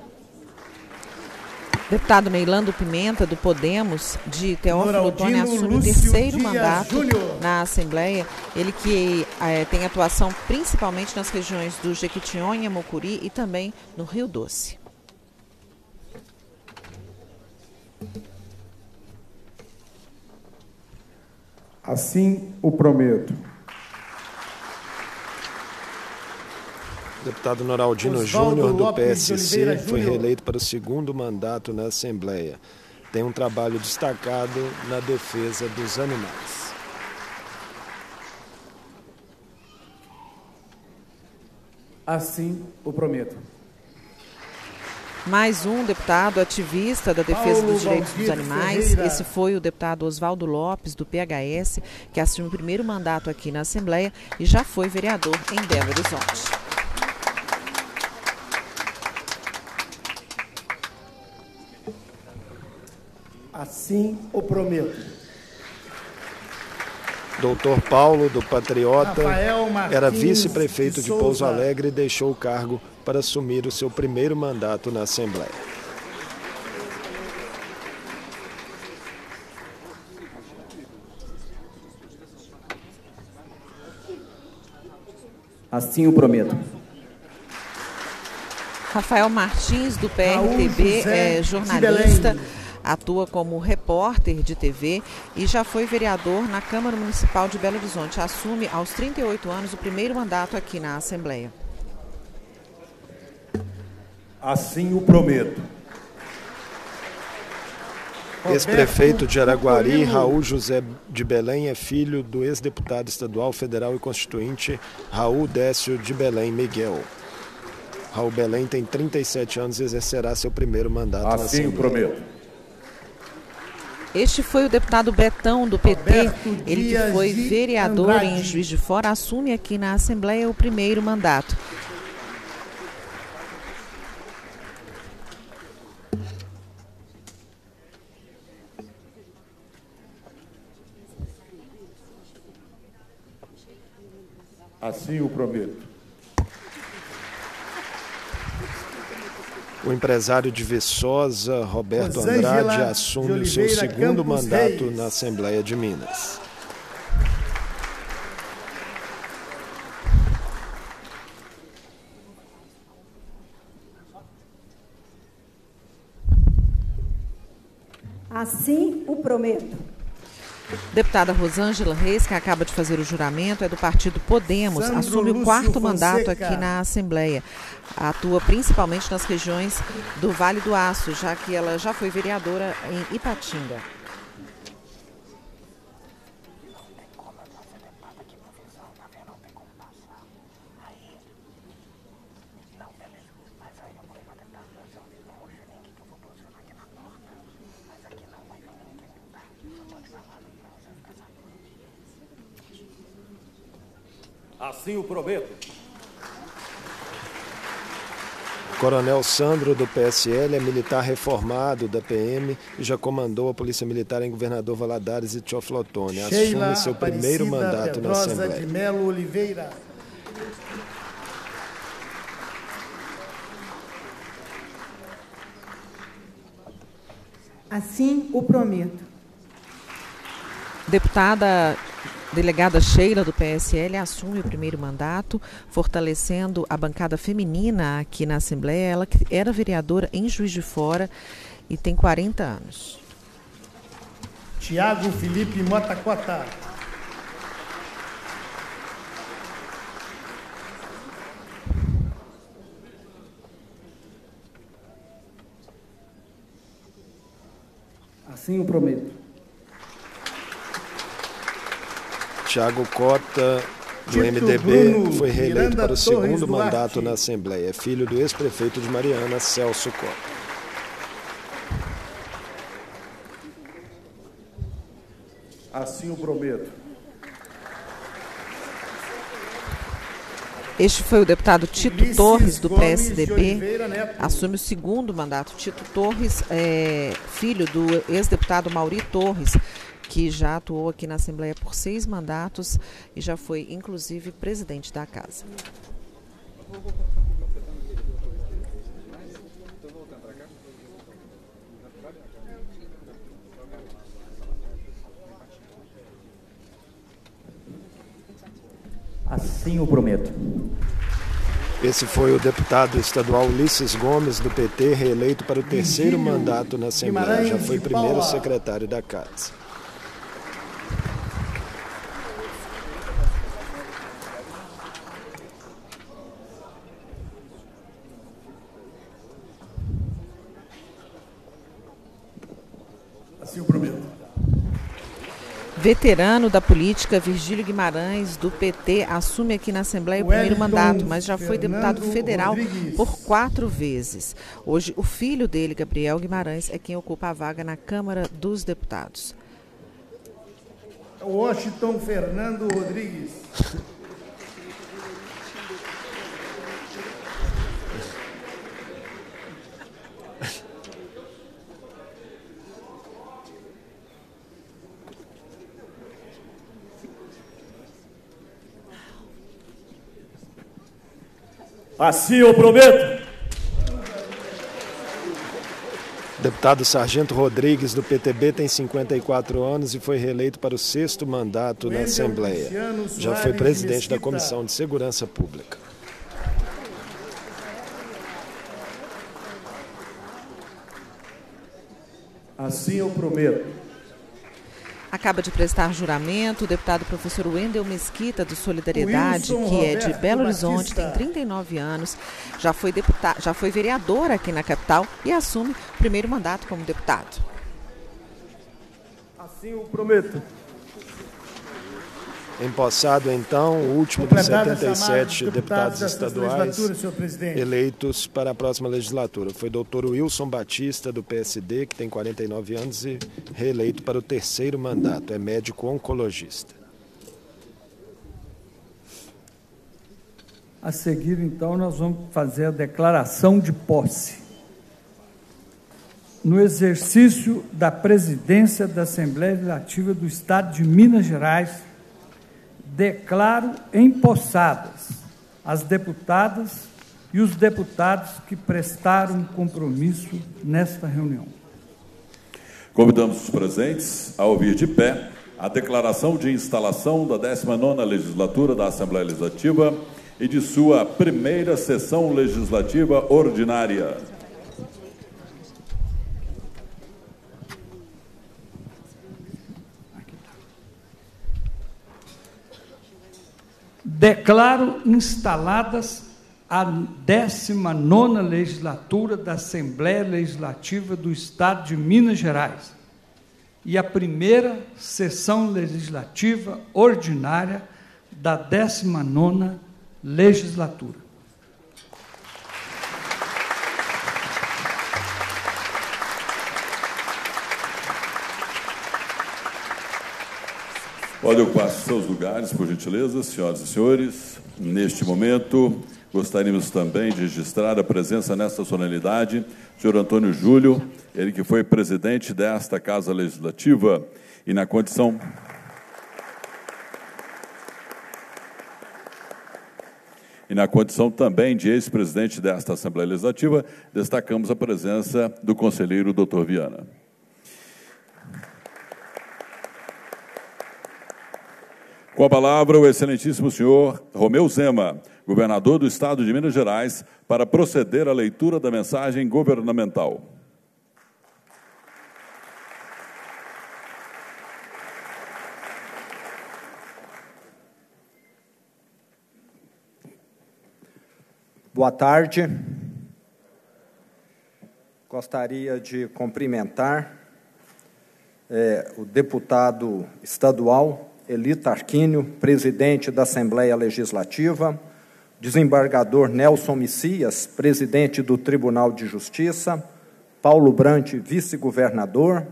Deputado Neilando Pimenta, do Podemos, de Teófilo Otoni, assume o terceiro Dias mandato Júnior. na Assembleia. Ele que eh, tem atuação principalmente nas regiões do Jequitinhonha, Mucuri e também no Rio Doce. Assim o prometo. Deputado Noraldino Júnior, do PSC, Oliveira foi reeleito para o segundo mandato na Assembleia. Tem um trabalho destacado na defesa dos animais. Assim o prometo. Mais um deputado ativista da defesa Paulo dos direitos dos Valdir animais. Ferreira. Esse foi o deputado Oswaldo Lopes, do PHS, que assume o primeiro mandato aqui na Assembleia e já foi vereador em Belo Horizonte. Assim o prometo. Doutor Paulo, do Patriota, Rafael Martins era vice-prefeito de de Pouso. Alegre e deixou o cargo para assumir o seu primeiro mandato na Assembleia. Assim o prometo. Rafael Martins, do PRTB, é jornalista. Atua como repórter de TV e já foi vereador na Câmara Municipal de Belo Horizonte. Assume aos 38 anos o primeiro mandato aqui na Assembleia. Assim o prometo. Ex-prefeito de Araguari. Raul José de Belém, é filho do ex-deputado estadual, federal e constituinte Raul Décio de Belém Miguel. Raul Belém tem 37 anos e exercerá seu primeiro mandato na Assim o prometo. Este foi o deputado Betão, do PT. Ele que foi vereador em Juiz de Fora, assume aqui na Assembleia o primeiro mandato. Assim o prometo. O empresário de Viçosa, Roberto Rosângela Andrade, de assume o seu segundo Campos mandato Reis. na Assembleia de Minas. Assim o prometo. Deputada Rosângela Reis, que acaba de fazer o juramento, é do partido Podemos, Sandro assume o Lúcio quarto mandato Fonseca. aqui na Assembleia. Atua principalmente nas regiões do Vale do Aço, já que ela já foi vereadora em Ipatinga. Assim o prometo. Coronel Sandro, do PSL, é militar reformado da PM e já comandou a Polícia Militar em Governador Valadares e Teoflotone. Sheila Assume seu primeiro Aparecida mandato na Assembleia. de Melo Oliveira. Assim o prometo. Deputada delegada Sheila, do PSL, assume o primeiro mandato, fortalecendo a bancada feminina aqui na Assembleia. Ela que era vereadora em Juiz de Fora e tem 40 anos. Tiago Felipe Motacota. Assim o prometo. Tiago Cota, do Tito MDB, Bruno foi reeleito Miranda para o Torres segundo Duarte. mandato na Assembleia. É filho do ex-prefeito de Mariana, Celso Cota. Assim o prometo. Este foi o deputado Tito Ulisses Torres, do Gomes PSDB. Assume o segundo mandato. Tito Torres é filho do ex-deputado Mauri Torres, que já atuou aqui na Assembleia por seis mandatos e já foi, inclusive, presidente da casa. Assim o prometo. Esse foi o deputado estadual Ulisses Gomes, do PT, reeleito para o terceiro mandato na Assembleia. Já foi primeiro secretário da Casa. Assim o prometo. Veterano da política, Virgílio Guimarães, do PT, assume aqui na Assembleia o primeiro Wellington mandato, mas já foi deputado Fernando federal Rodrigues. por quatro vezes. Hoje, o filho dele, Gabriel Guimarães, é quem ocupa a vaga na Câmara dos Deputados. Washington Fernando Rodrigues. Assim eu prometo. Deputado Sargento Rodrigues, do PTB, tem 54 anos e foi reeleito para o sexto mandato na Assembleia. Já foi presidente da. Comissão de Segurança Pública. Assim eu prometo. Acaba de prestar juramento o deputado professor Wendel Mesquita, do Solidariedade, Wilson que é de Roberto Belo Horizonte, Batista. tem 39 anos, já foi, deputado, já foi vereador aqui na capital e assume o primeiro mandato como deputado. Assim o prometo. Empossado, então, o último dos Completada a chamada 77 dos deputados desta estaduais eleitos para a próxima legislatura. Foi doutor Wilson Batista, do PSD, que tem 49 anos e reeleito para o terceiro mandato. É médico oncologista. A seguir, então, nós vamos fazer a declaração de posse. No exercício da presidência da Assembleia Legislativa do Estado de Minas Gerais, declaro empossadas as deputadas e os deputados que prestaram compromisso nesta reunião. Convidamos os presentes a ouvir de pé a declaração de instalação da 19ª Legislatura da Assembleia Legislativa e de sua primeira sessão legislativa ordinária. Declaro instaladas a 19 legislatura da Assembleia Legislativa do Estado de Minas Gerais e a primeira sessão legislativa ordinária da 19 legislatura. Pode ocupar seus lugares, por gentileza, senhoras e senhores. Neste momento, gostaríamos também de registrar a presença nesta solenidade senhor Antônio Júlio, ele que foi presidente desta Casa Legislativa e na condição E na condição também de ex-presidente desta Assembleia Legislativa, destacamos a presença do conselheiro Dr. Viana. Com a palavra, o excelentíssimo senhor Romeu Zema, governador do Estado de Minas Gerais, para proceder à leitura da mensagem governamental. Boa tarde. Gostaria de cumprimentar é, o deputado estadual Eli Tarquínio, presidente da Assembleia Legislativa, desembargador Nelson Messias, presidente do Tribunal de Justiça, Paulo Brant, vice-governador,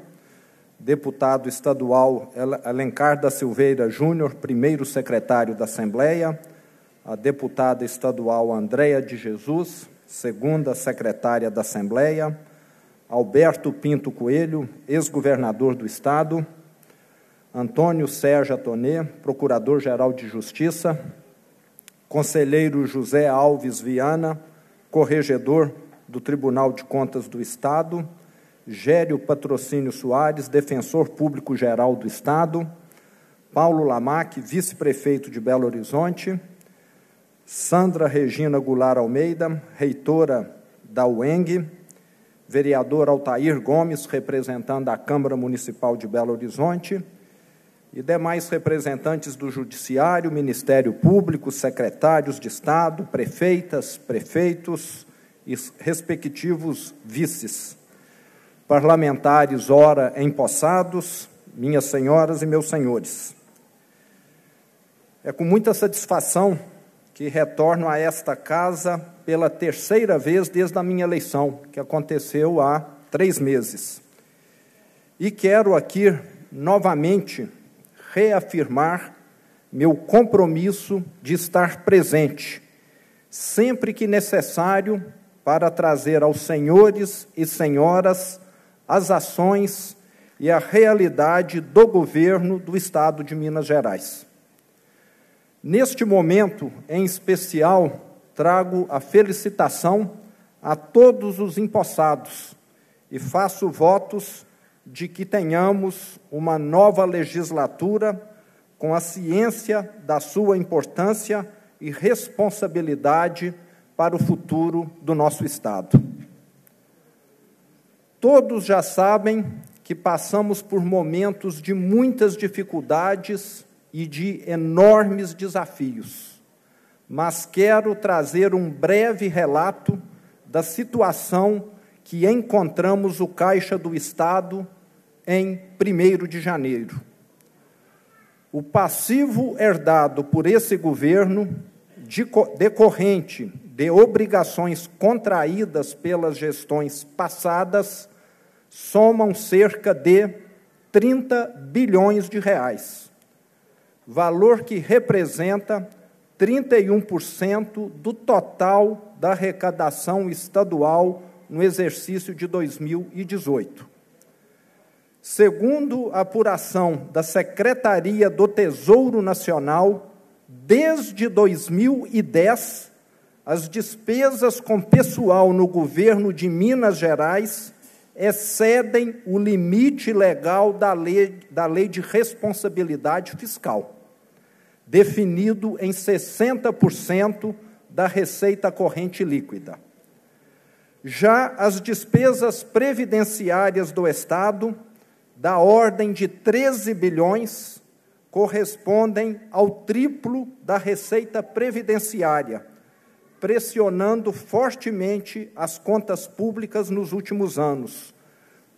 deputado estadual Alencar da Silveira Júnior, primeiro secretário da Assembleia, a deputada estadual Andréia de Jesus, segunda secretária da Assembleia, Alberto Pinto Coelho, ex-governador do Estado, Antônio Sérgio Atonê, Procurador-Geral de Justiça, Conselheiro José Alves Viana, Corregedor do Tribunal de Contas do Estado, Gério Patrocínio Soares, Defensor Público Geral do Estado, Paulo Lamac, Vice-Prefeito de Belo Horizonte, Sandra Regina Goulart Almeida, Reitora da UENG, Vereador Altair Gomes, representando a Câmara Municipal de Belo Horizonte, e demais representantes do Judiciário, Ministério Público, secretários de Estado, prefeitas, prefeitos e respectivos vices, parlamentares ora empossados, minhas senhoras e meus senhores. É com muita satisfação que retorno a esta casa pela terceira vez desde a minha eleição, que aconteceu há três meses. E quero aqui novamente reafirmar meu compromisso de estar presente, sempre que necessário, para trazer aos senhores e senhoras as ações e a realidade do governo do Estado de Minas Gerais. Neste momento, em especial, trago a felicitação a todos os empossados e faço votos de que tenhamos uma nova legislatura com a ciência da sua importância e responsabilidade para o futuro do nosso Estado. Todos já sabem que passamos por momentos de muitas dificuldades e de enormes desafios, mas quero trazer um breve relato da situação que encontramos o Caixa do Estado em 1 de janeiro. O passivo herdado por esse governo, de, decorrente de obrigações contraídas pelas gestões passadas, somam cerca de 30 bilhões de reais, valor que representa 31% do total da arrecadação estadual no exercício de 2018. Segundo a apuração da Secretaria do Tesouro Nacional, desde 2010, as despesas com pessoal no governo de Minas Gerais excedem o limite legal da lei, da lei de responsabilidade fiscal, definido em 60% da receita corrente líquida. Já as despesas previdenciárias do Estado, da ordem de 13 bilhões, correspondem ao triplo da receita previdenciária, pressionando fortemente as contas públicas nos últimos anos,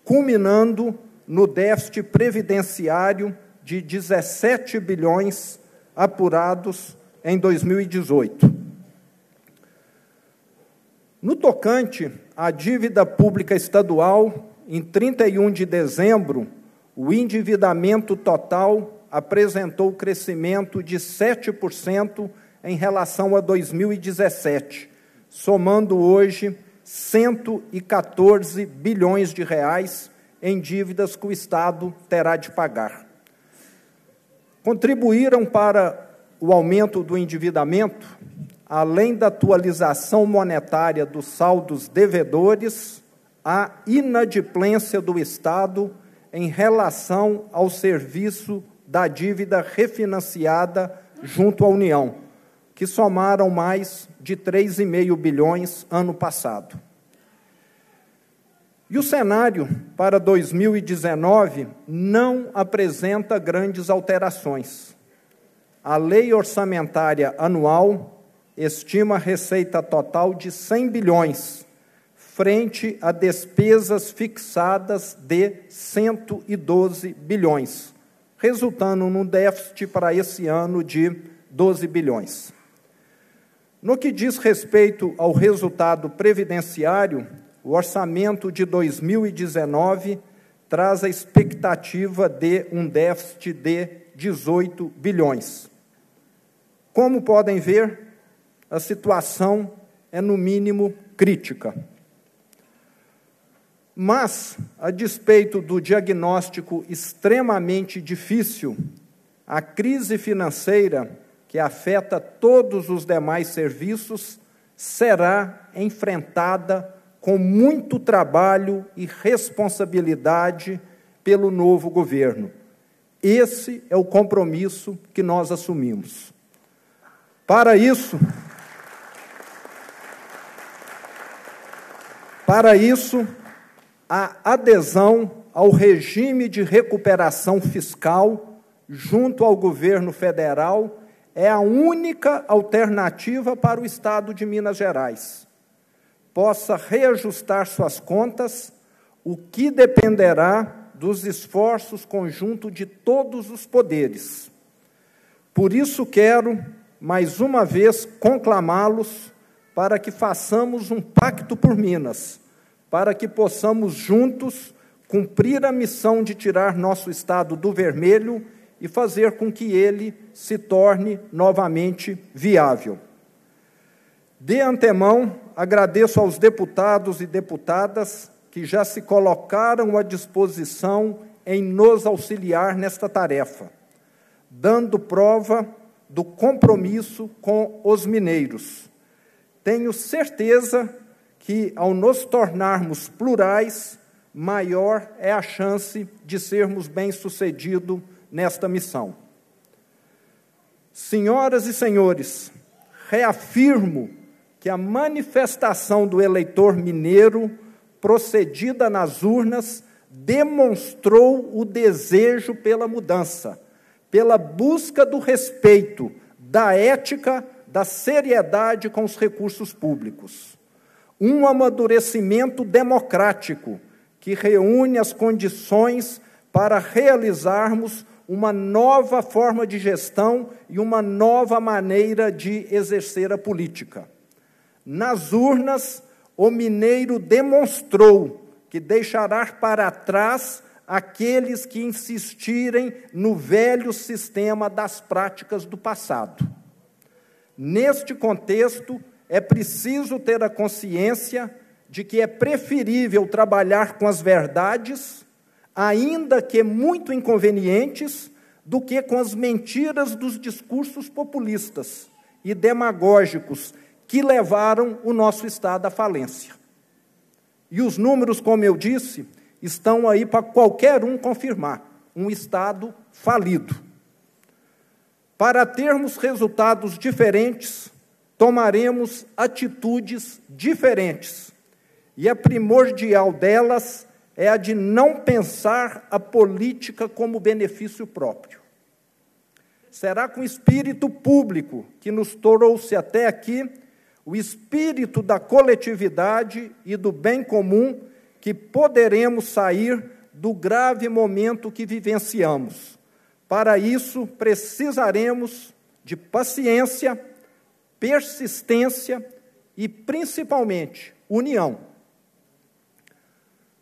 culminando no déficit previdenciário de 17 bilhões apurados em 2018. No tocante à dívida pública estadual, em 31 de dezembro, o endividamento total apresentou crescimento de 7% em relação a 2017, somando hoje 114 bilhões de reais em dívidas que o Estado terá de pagar. Contribuíram para o aumento do endividamento além da atualização monetária dos saldos devedores, a inadimplência do Estado em relação ao serviço da dívida refinanciada junto à União, que somaram mais de 3,5 bilhões ano passado. E o cenário para 2019 não apresenta grandes alterações. A lei orçamentária anual estima receita total de 100 bilhões, frente a despesas fixadas de 112 bilhões, resultando num déficit para esse ano de 12 bilhões. No que diz respeito ao resultado previdenciário, o orçamento de 2019 traz a expectativa de um déficit de 18 bilhões. Como podem ver, a situação é, no mínimo, crítica. Mas, a despeito do diagnóstico extremamente difícil, a crise financeira que afeta todos os demais serviços será enfrentada com muito trabalho e responsabilidade pelo novo governo. Esse é o compromisso que nós assumimos. Para isso, Para isso, a adesão ao regime de recuperação fiscal junto ao governo federal é a única alternativa para o Estado de Minas Gerais. Possa reajustar suas contas, o que dependerá dos esforços conjuntos de todos os poderes. Por isso, quero, mais uma vez, conclamá-los para que façamos um pacto por Minas, para que possamos juntos cumprir a missão de tirar nosso estado do vermelho e fazer com que ele se torne novamente viável. De antemão, agradeço aos deputados e deputadas que já se colocaram à disposição em nos auxiliar nesta tarefa, dando prova do compromisso com os mineiros tenho certeza que, ao nos tornarmos plurais, maior é a chance de sermos bem-sucedidos nesta missão. Senhoras e senhores, reafirmo que a manifestação do eleitor mineiro, procedida nas urnas, demonstrou o desejo pela mudança, pela busca do respeito, da ética da seriedade com os recursos públicos. Um amadurecimento democrático que reúne as condições para realizarmos uma nova forma de gestão e uma nova maneira de exercer a política. Nas urnas, o mineiro demonstrou que deixará para trás aqueles que insistirem no velho sistema das práticas do passado. Neste contexto, é preciso ter a consciência de que é preferível trabalhar com as verdades, ainda que muito inconvenientes, do que com as mentiras dos discursos populistas e demagógicos que levaram o nosso Estado à falência. E os números, como eu disse, estão aí para qualquer um confirmar: um Estado falido. Para termos resultados diferentes, tomaremos atitudes diferentes. E a primordial delas é a de não pensar a política como benefício próprio. Será com o espírito público que nos trouxe até aqui, o espírito da coletividade e do bem comum, que poderemos sair do grave momento que vivenciamos. Para isso, precisaremos de paciência, persistência e, principalmente, união.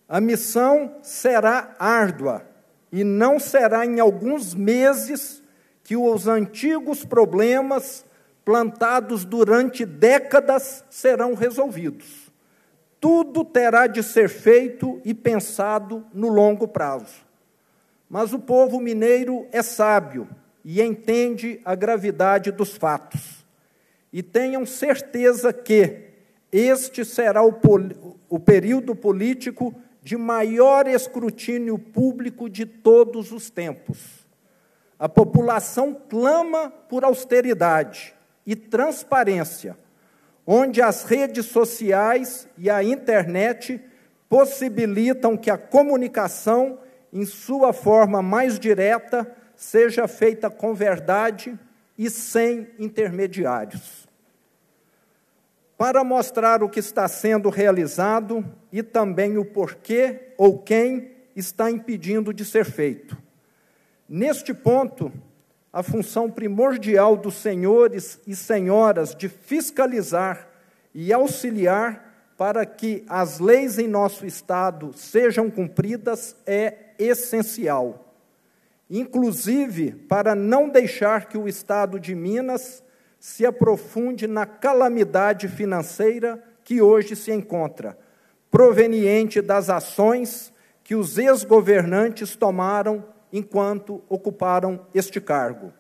A missão será árdua e não será em alguns meses que os antigos problemas plantados durante décadas serão resolvidos. Tudo terá de ser feito e pensado no longo prazo. Mas o povo mineiro é sábio e entende a gravidade dos fatos. E tenham certeza que este será o, o período político de maior escrutínio público de todos os tempos. A população clama por austeridade e transparência, onde as redes sociais e a internet possibilitam que a comunicação, em sua forma mais direta, seja feita com verdade e sem intermediários. Para mostrar o que está sendo realizado e também o porquê ou quem está impedindo de ser feito. Neste ponto, a função primordial dos senhores e senhoras de fiscalizar e auxiliar para que as leis em nosso Estado sejam cumpridas é essencial. Inclusive, para não deixar que o Estado de Minas se aprofunde na calamidade financeira que hoje se encontra, proveniente das ações que os ex-governantes tomaram enquanto ocuparam este cargo.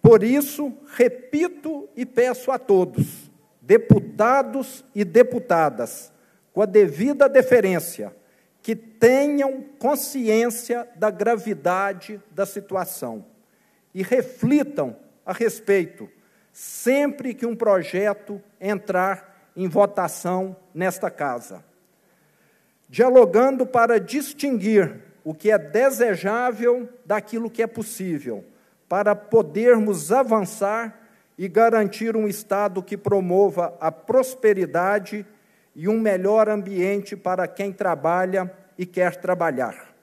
Por isso, repito e peço a todos, deputados e deputadas, com a devida deferência, que tenham consciência da gravidade da situação e reflitam a respeito sempre que um projeto entrar em votação nesta casa. Dialogando para distinguir o que é desejável daquilo que é possível, para podermos avançar e garantir um Estado que promova a prosperidade e um melhor ambiente para quem trabalha e quer trabalhar.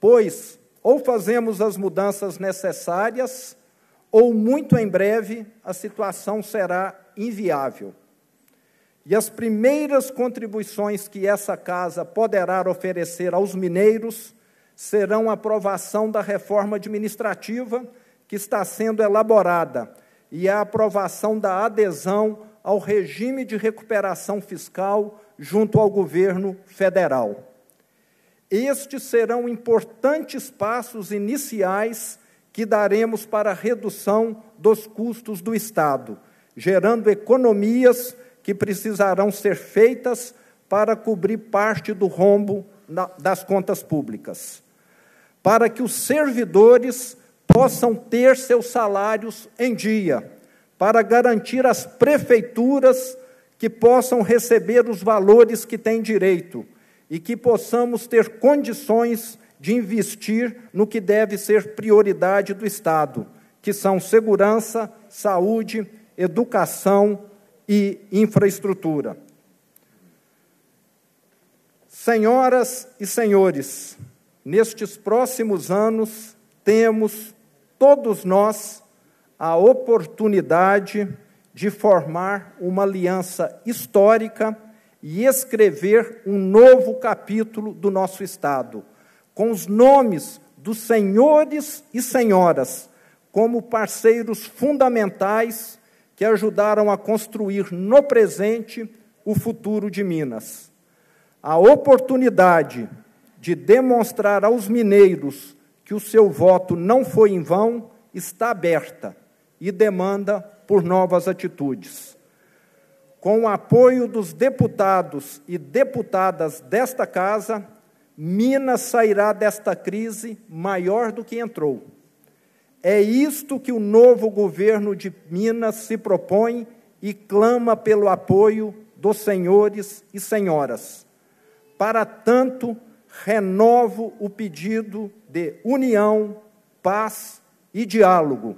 Pois, ou fazemos as mudanças necessárias, ou muito em breve a situação será inviável. E as primeiras contribuições que essa casa poderá oferecer aos mineiros serão a aprovação da reforma administrativa que está sendo elaborada e a aprovação da adesão ao regime de recuperação fiscal junto ao governo federal. Estes serão importantes passos iniciais que daremos para a redução dos custos do Estado, gerando economias que precisarão ser feitas para cobrir parte do rombo das contas públicas, para que os servidores possam ter seus salários em dia, para garantir às prefeituras que possam receber os valores que têm direito e que possamos ter condições de investir no que deve ser prioridade do Estado, que são segurança, saúde, educação, e infraestrutura. Senhoras e senhores, nestes próximos anos, temos, todos nós, a oportunidade de formar uma aliança histórica e escrever um novo capítulo do nosso Estado, com os nomes dos senhores e senhoras como parceiros fundamentais que ajudaram a construir no presente o futuro de Minas. A oportunidade de demonstrar aos mineiros que o seu voto não foi em vão está aberta e demanda por novas atitudes. Com o apoio dos deputados e deputadas desta casa, Minas sairá desta crise maior do que entrou. É isto que o novo governo de Minas se propõe e clama pelo apoio dos senhores e senhoras. Para tanto, renovo o pedido de união, paz e diálogo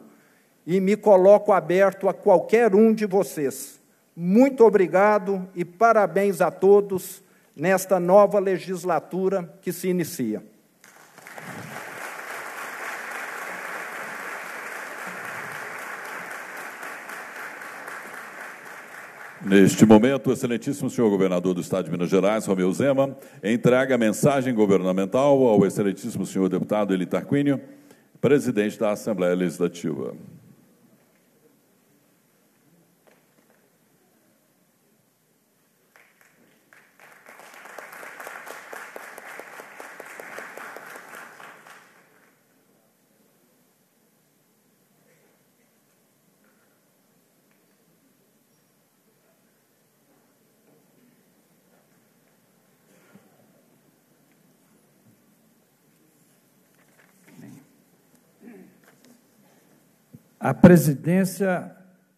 e me coloco aberto a qualquer um de vocês. Muito obrigado e parabéns a todos nesta nova legislatura que se inicia. Neste momento, o excelentíssimo senhor governador do Estado de Minas Gerais, Romeu Zema, entrega a mensagem governamental ao excelentíssimo senhor deputado Eli Tarquínio, presidente da Assembleia Legislativa. A presidência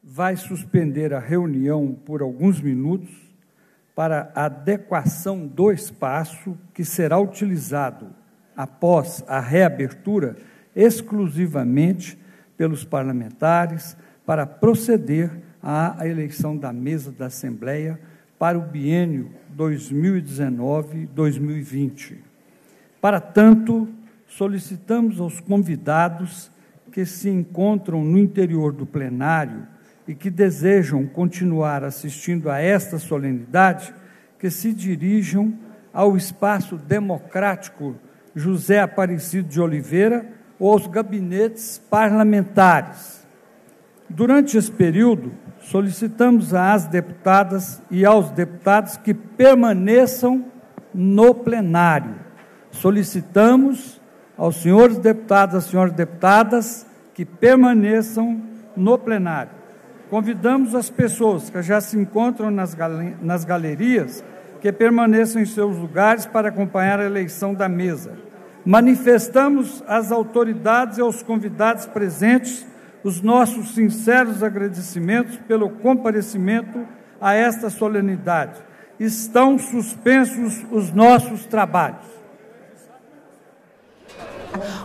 vai suspender a reunião por alguns minutos para adequação do espaço que será utilizado após a reabertura exclusivamente pelos parlamentares para proceder à eleição da mesa da Assembleia para o biênio 2019-2020. Para tanto, solicitamos aos convidados que se encontram no interior do plenário e que desejam continuar assistindo a esta solenidade, que se dirijam ao espaço democrático José Aparecido de Oliveira ou aos gabinetes parlamentares. Durante esse período, solicitamos às deputadas e aos deputados que permaneçam no plenário. Solicitamos aos senhores deputados, às senhoras deputadas, que permaneçam no plenário. Convidamos as pessoas que já se encontram nas, nas galerias que permaneçam em seus lugares para acompanhar a eleição da mesa. Manifestamos às autoridades e aos convidados presentes os nossos sinceros agradecimentos pelo comparecimento a esta solenidade. Estão suspensos os nossos trabalhos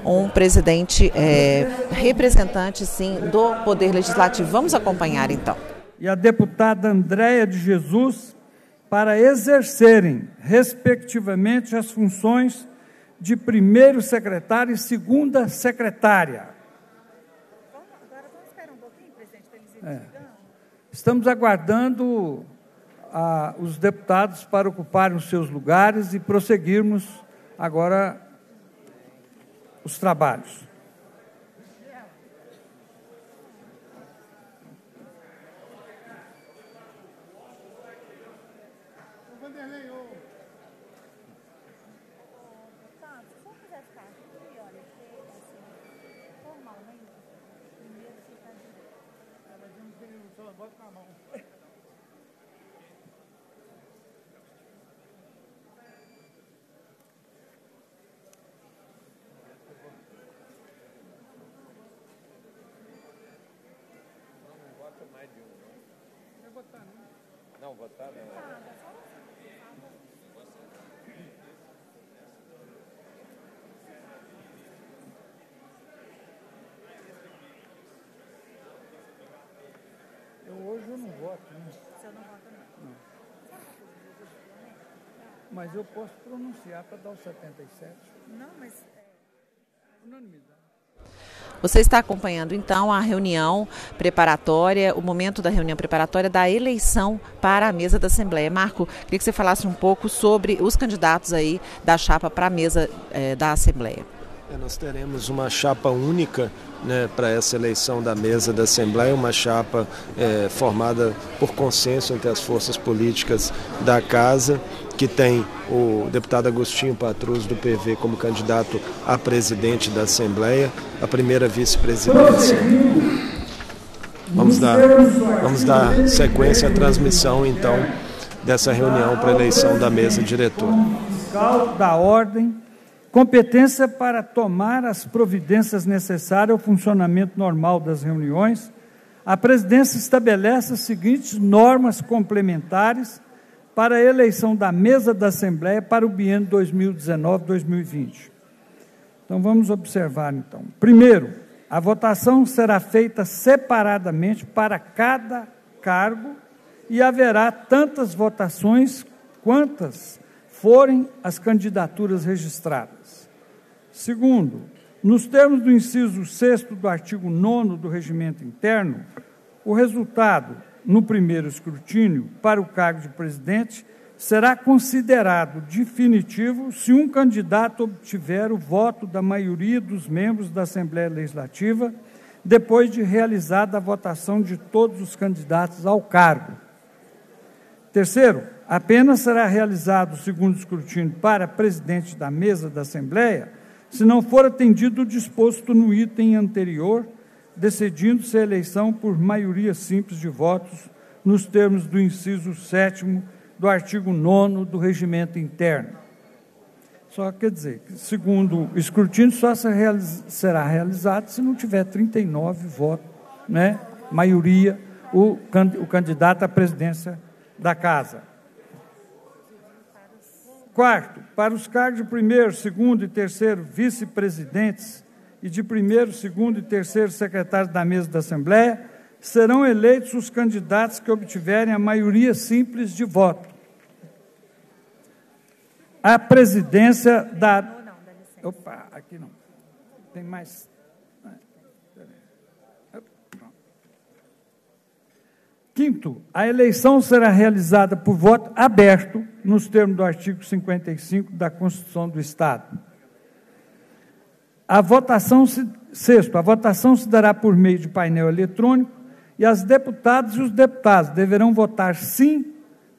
um presidente é, representante, sim, do Poder Legislativo. Vamos acompanhar, então. E a deputada Andréia de Jesus para exercerem, respectivamente, as funções de primeiro secretário e segunda secretária. É. Estamos aguardando ah, os deputados para ocuparem os seus lugares e prosseguirmos agora os trabalhos. hoje eu não voto, né? Você não vota, não? Não. Mas eu posso pronunciar para dar o 77. Não, mas é unanimidade. Você está acompanhando então a reunião preparatória, o momento da reunião preparatória da eleição para a mesa da Assembleia. Marco, queria que você falasse um pouco sobre os candidatos aí da chapa para a mesa é, da Assembleia. É, nós teremos uma chapa única né, para essa eleição da mesa da Assembleia, uma chapa é, formada por consenso entre as forças políticas da Casa, que tem o deputado Agostinho Patrus do PV como candidato a presidente da Assembleia, a primeira vice-presidência Vamos dar, vamos dar sequência à transmissão, então, dessa reunião para eleição da mesa diretora. Fiscal da ordem, competência para tomar as providências necessárias ao funcionamento normal das reuniões. A presidência estabelece as seguintes normas complementares para a eleição da mesa da Assembleia para o biênio 2019-2020. Então vamos observar então. Primeiro, a votação será feita separadamente para cada cargo e haverá tantas votações quantas forem as candidaturas registradas. Segundo, nos termos do inciso 6 do artigo 9 do regimento interno, o resultado no primeiro escrutínio para o cargo de presidente será considerado definitivo se um candidato obtiver o voto da maioria dos membros da Assembleia Legislativa depois de realizada a votação de todos os candidatos ao cargo. Terceiro, apenas será realizado o segundo escrutínio para presidente da mesa da Assembleia se não for atendido o disposto no item anterior, decidindo-se a eleição por maioria simples de votos nos termos do inciso 7 do artigo 9 do regimento interno. Só quer dizer, segundo o escrutínio, só será realizado se não tiver 39 votos, né, maioria, o, o candidato à presidência da Casa. Quarto, para os cargos de primeiro, segundo e terceiro vice-presidentes e de primeiro, segundo e terceiro secretários da mesa da Assembleia, serão eleitos os candidatos que obtiverem a maioria simples de voto. A presidência da. Opa, aqui não. Tem mais. Quinto, a eleição será realizada por voto aberto, nos termos do artigo 55 da Constituição do Estado. A votação se, sexto, a votação se dará por meio de painel eletrônico e as deputadas e os deputados deverão votar sim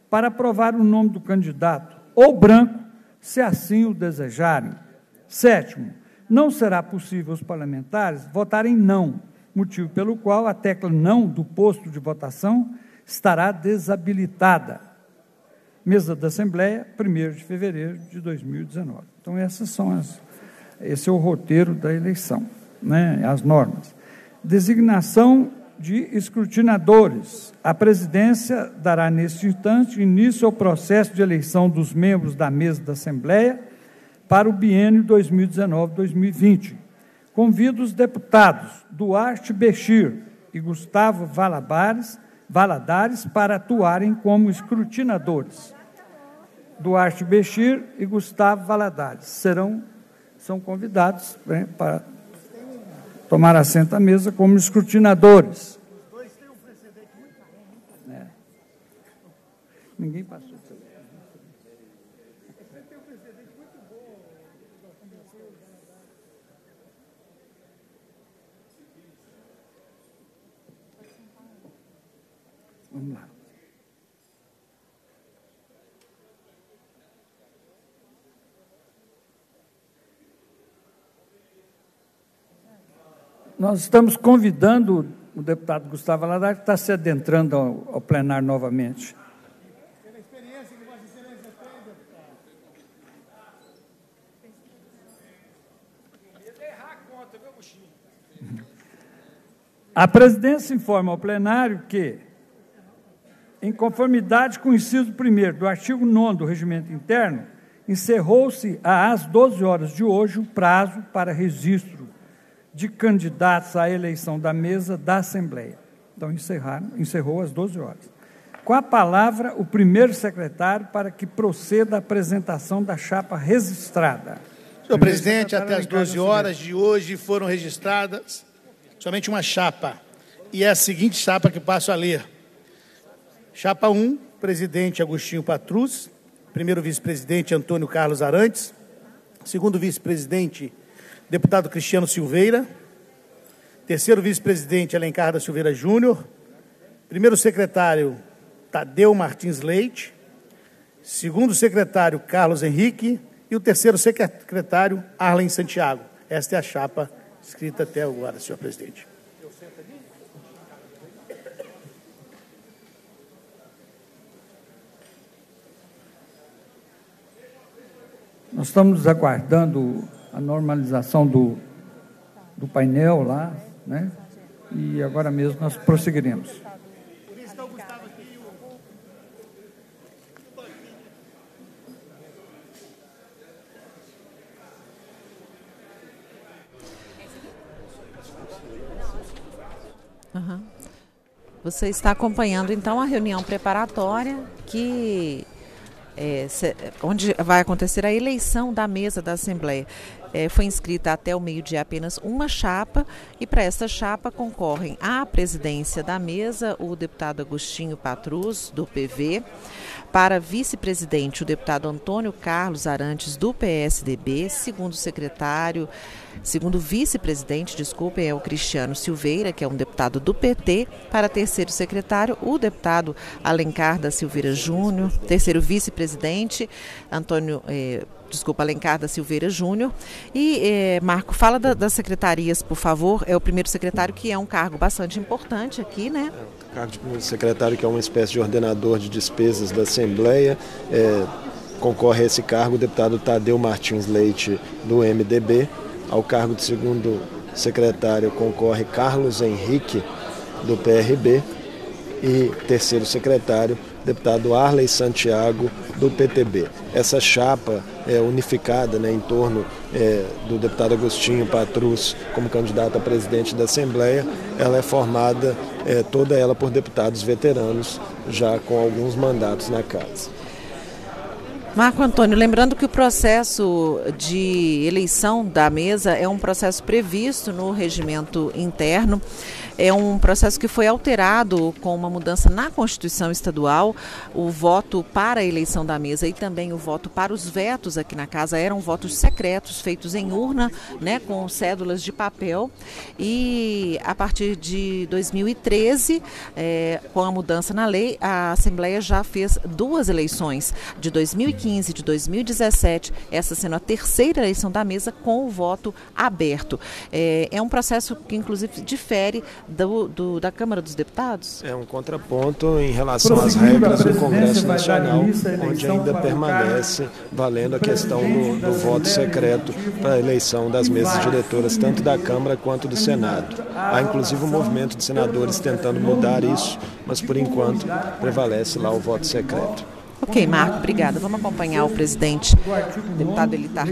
para aprovar o nome do candidato, ou branco, se assim o desejarem. Sétimo, não será possível os parlamentares votarem não, motivo pelo qual a tecla não do posto de votação estará desabilitada. Mesa da Assembleia, 1 de fevereiro de 2019. Então, essas são as, esse é o roteiro da eleição, né, as normas. Designação de escrutinadores. A presidência dará, neste instante, início ao processo de eleição dos membros da mesa da Assembleia para o biênio 2019-2020. Convido os deputados Duarte Bechir e Gustavo Valabares, Valadares para atuarem como escrutinadores. Duarte Bechir e Gustavo Valadares serão são convidados né, para tomar assento à mesa como escrutinadores. É. Ninguém passou. Vamos lá. Nós estamos convidando o deputado Gustavo Aladares, que está se adentrando ao, ao plenário novamente. A presidência informa ao plenário que, em conformidade com o inciso 1 do artigo 9 do regimento interno, encerrou-se às 12 horas de hoje o prazo para registro de candidatos à eleição da mesa da Assembleia. Então, encerraram, encerrou às 12 horas. Com a palavra, o primeiro secretário para que proceda a apresentação da chapa registrada. Senhor presidente, até às 12 horas de hoje foram registradas somente uma chapa. E é a seguinte chapa que passo a ler. Chapa 1, presidente Agostinho Patrus, primeiro vice-presidente Antônio Carlos Arantes, segundo vice-presidente deputado Cristiano Silveira, terceiro vice-presidente Alencar da Silveira Júnior, primeiro secretário Tadeu Martins Leite, segundo secretário Carlos Henrique e o terceiro secretário Arlen Santiago. Esta é a chapa escrita até agora, senhor presidente. Nós estamos aguardando a normalização do, do painel lá, né? E agora mesmo nós prosseguiremos. Você está acompanhando então a reunião preparatória que é, onde vai acontecer a eleição da mesa da Assembleia. É, foi inscrita até o meio-dia apenas uma chapa, e para essa chapa concorrem à presidência da mesa o deputado Agostinho Patrus, do PV, para vice-presidente o deputado Antônio Carlos Arantes, do PSDB, segundo secretário. Segundo vice-presidente, desculpem, é o Cristiano Silveira, que é um deputado do PT. Para terceiro secretário, o deputado Alencar da Silveira Júnior. Terceiro vice-presidente, Antônio. Eh, desculpa, Alencar da Silveira Júnior. E, eh, Marco, fala da, das secretarias, por favor. É o primeiro secretário, que é um cargo bastante importante aqui, né? É, o cargo de primeiro secretário, que é uma espécie de ordenador de despesas da Assembleia. É, concorre a esse cargo o deputado Tadeu Martins Leite, do MDB. Ao cargo de segundo secretário concorre Carlos Henrique, do PRB, e terceiro secretário, deputado Arley Santiago, do PTB. Essa chapa é unificada né, em torno é, do deputado Agostinho Patrus como candidato a presidente da Assembleia, ela é formada é, toda ela por deputados veteranos, já com alguns mandatos na casa. Marco Antônio, lembrando que o processo de eleição da mesa é um processo previsto no regimento interno é um processo que foi alterado com uma mudança na Constituição Estadual. O voto para a eleição da mesa e também o voto para os vetos aqui na casa eram votos secretos, feitos em urna, né, com cédulas de papel. E a partir de 2013, é, com a mudança na lei, a Assembleia já fez duas eleições, de 2015 e de 2017, essa sendo a terceira eleição da mesa com o voto aberto. É, é um processo que, inclusive, difere do, do, da Câmara dos Deputados? É um contraponto em relação às regras do Congresso Nacional, onde ainda permanece valendo a questão do, do voto secreto para a eleição das mesas diretoras, tanto da Câmara quanto do Senado. Há inclusive um movimento de senadores tentando mudar isso, mas por enquanto prevalece lá o voto secreto. Ok, Marco, obrigada. Vamos acompanhar o presidente, deputado Elitar.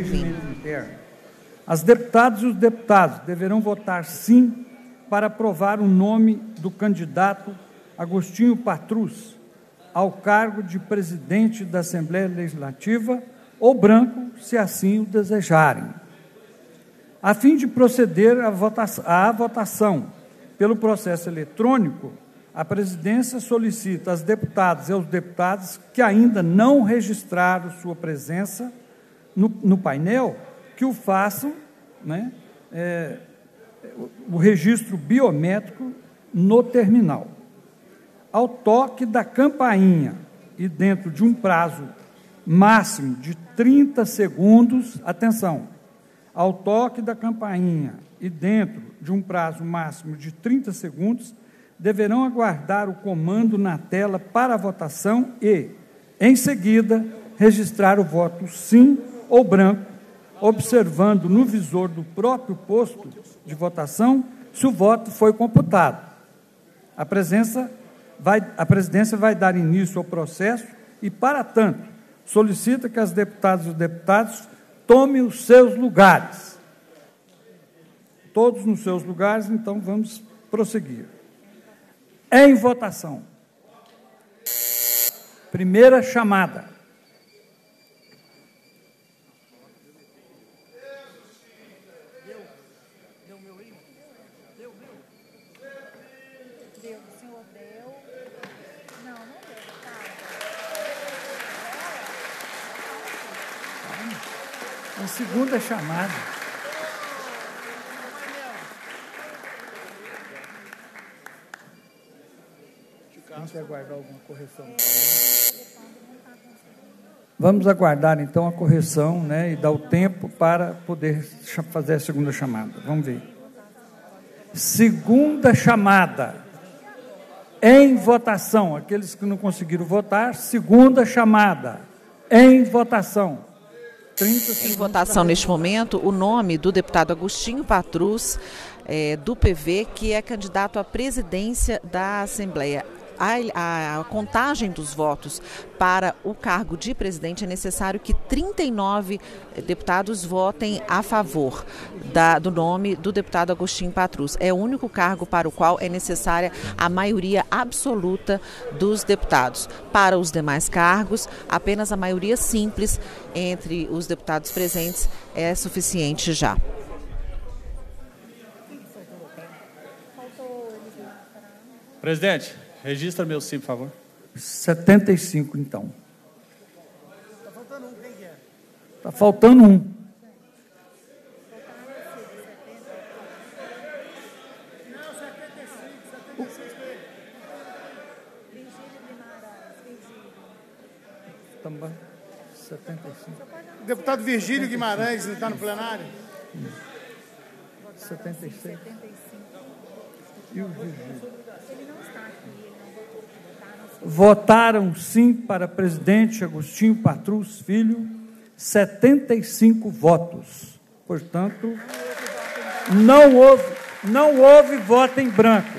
As deputadas e os deputados deverão votar sim para aprovar o nome do candidato Agostinho Patrus ao cargo de presidente da Assembleia Legislativa ou branco, se assim o desejarem. A fim de proceder à votação, à votação pelo processo eletrônico, a presidência solicita às deputadas e aos deputados que ainda não registraram sua presença no, no painel que o façam, né, é, o registro biométrico no terminal. Ao toque da campainha e dentro de um prazo máximo de 30 segundos, atenção, ao toque da campainha e dentro de um prazo máximo de 30 segundos, deverão aguardar o comando na tela para a votação e, em seguida, registrar o voto sim ou branco, observando no visor do próprio posto de votação se o voto foi computado. A, presença vai, a presidência vai dar início ao processo e, para tanto, solicita que as deputadas e os deputados tomem os seus lugares. Todos nos seus lugares, então vamos prosseguir. Em votação. Primeira chamada. A segunda chamada. Vamos aguardar alguma correção. Vamos aguardar então a correção né, e dar o tempo para poder fazer a segunda chamada. Vamos ver. Segunda chamada. Em votação. Aqueles que não conseguiram votar, segunda chamada. Em votação. Em votação neste momento, o nome do deputado Agostinho Patrus, é, do PV, que é candidato à presidência da Assembleia a, a, contagem dos votos para o cargo de presidente é necessário que 39 deputados votem a favor da, do nome do deputado Agostinho Patrus. É o único cargo para o qual é necessária a maioria absoluta dos deputados. Para os demais cargos, apenas a maioria simples entre os deputados presentes é suficiente já. Presidente, Registra meu sim, por favor. 75, então. Está faltando um, quem que é? Está faltando um. Também. 75. Deputado Virgílio Guimarães, não está no plenário? 76. E o Virgílio? Votaram sim para presidente Agostinho Patrus Filho 75 votos. Portanto, não houve, não houve voto em branco.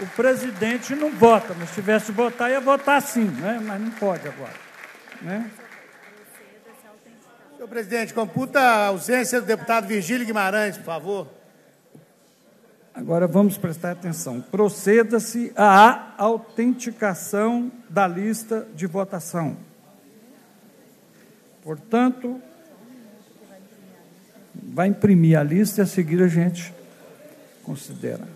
O presidente não vota, mas se tivesse votar, ia votar sim, né? mas não pode agora. Né? Senhor presidente, computa a ausência do deputado Virgílio Guimarães, por favor. Agora vamos prestar atenção. Proceda-se à autenticação da lista de votação. Portanto, vai imprimir a lista e a seguir a gente considera.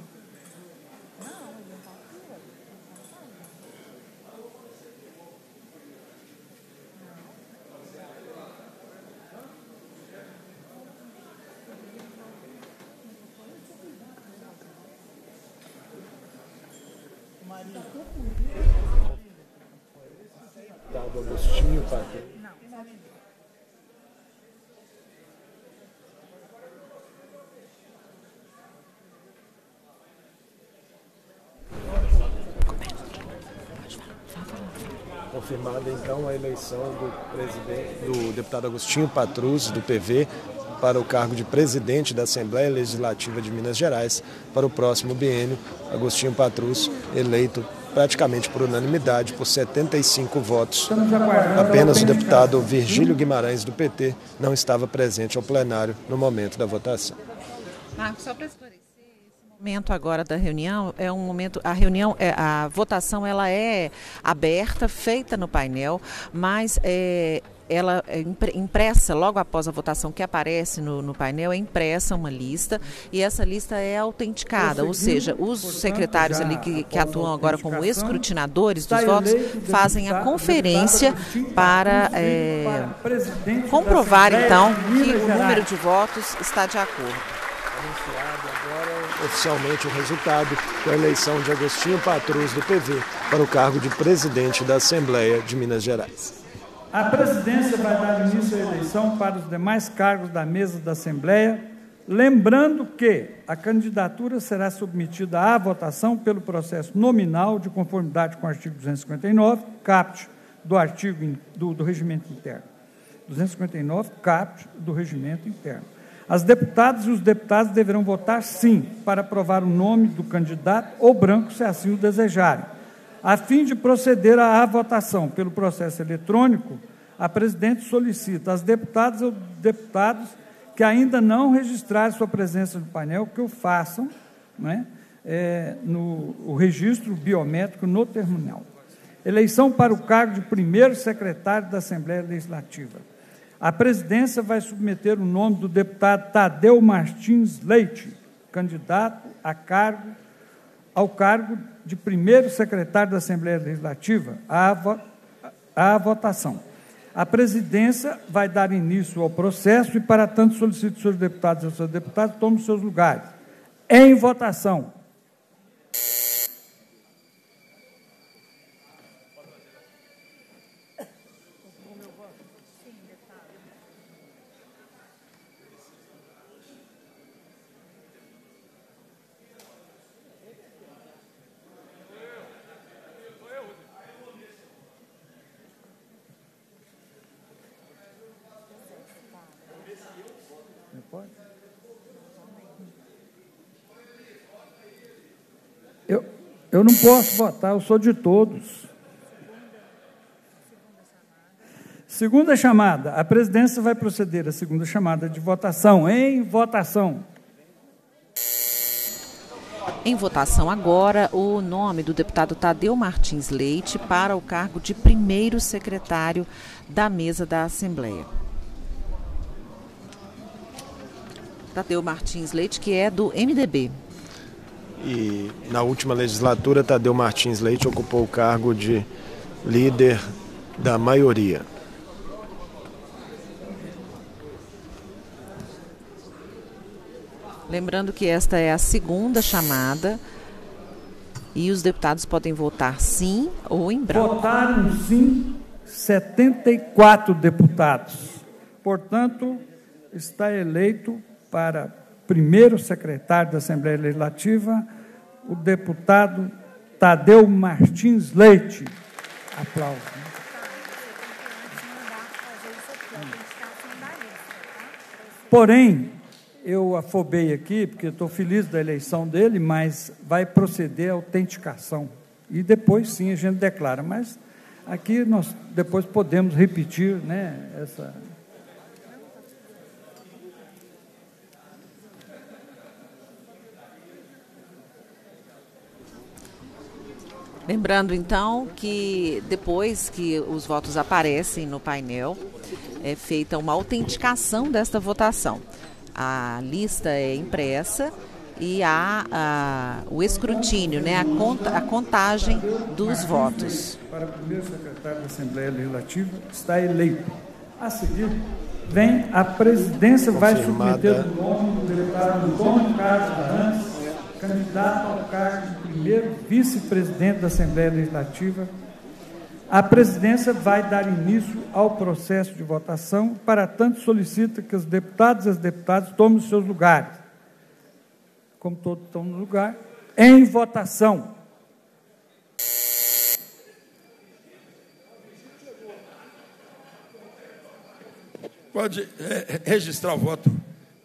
Confirmada então a eleição do do deputado Agostinho Patrus, do PV, para o cargo de presidente da Assembleia Legislativa de Minas Gerais para o próximo biênio. Agostinho Patrus, eleito praticamente por unanimidade, por 75 votos. Apenas o deputado Virgílio Guimarães, do PT, não estava presente ao plenário no momento da votação. Marcos, só para esclarecer, momento agora da reunião é um momento, a reunião, é, a votação ela é aberta, feita no painel, mas é, ela é impressa logo após a votação que aparece no, no, painel, é impressa uma lista e essa lista é autenticada, ou seja, os secretários ali que, que atuam agora como escrutinadores dos votos fazem a conferência para é, comprovar então que o número de votos está de acordo oficialmente o resultado da eleição de Agostinho Patrus do PV para o cargo de presidente da Assembleia de Minas Gerais. A presidência vai dar início à eleição para os demais cargos da mesa da Assembleia, lembrando que a candidatura será submetida à votação pelo processo nominal de conformidade com o artigo 259, caput do artigo do, do regimento interno. 259, caput do regimento interno. As deputadas e os deputados deverão votar sim para aprovar o nome do candidato ou branco, se assim o desejarem a fim de proceder à votação pelo processo eletrônico, a presidente solicita às deputadas e deputados que ainda não registraram sua presença no painel que o façam né, é, no o registro biométrico no terminal. Eleição para o cargo de primeiro secretário da Assembleia Legislativa. A presidência vai submeter o nome do deputado Tadeu Martins Leite, candidato a cargo, ao cargo de primeiro secretário da Assembleia Legislativa à, vo à votação. A presidência vai dar início ao processo e, para tanto, solicito aos seus deputados e aos seus deputados tomem seus lugares. Em votação. Eu não posso votar, eu sou de todos. Segunda chamada. A presidência vai proceder à segunda chamada de votação. Em votação. Em votação agora, o nome do deputado Tadeu Martins Leite para o cargo de primeiro secretário da mesa da Assembleia. Tadeu Martins Leite, que é do MDB. E na última legislatura, Tadeu Martins Leite ocupou o cargo de líder da maioria. Lembrando que esta é a segunda chamada e os deputados podem votar sim ou em branco. Votaram sim 74 deputados. Portanto, está eleito para primeiro secretário da Assembleia Legislativa o deputado Tadeu Martins Leite. Aplausos. Porém, eu afobei aqui, porque estou feliz da eleição dele, mas vai proceder a autenticação. E depois sim a gente declara. Mas aqui nós depois podemos repetir né, essa. Lembrando então que depois que os votos aparecem no painel, é feita uma autenticação desta votação. A lista é impressa e há a, o escrutínio, né, a, conta, a contagem dos votos. Para o primeiro secretário da Assembleia Legislativa está eleito. A seguir, vem a presidência, vai submeter o nome do deputado Antônio Carlos Arantes, candidato ao cargo de primeiro vice-presidente da Assembleia Legislativa a presidência vai dar início ao processo de votação, para tanto solicita que os deputados e as deputadas tomem os seus lugares. Como todos estão no lugar, em votação. Pode é, registrar o voto.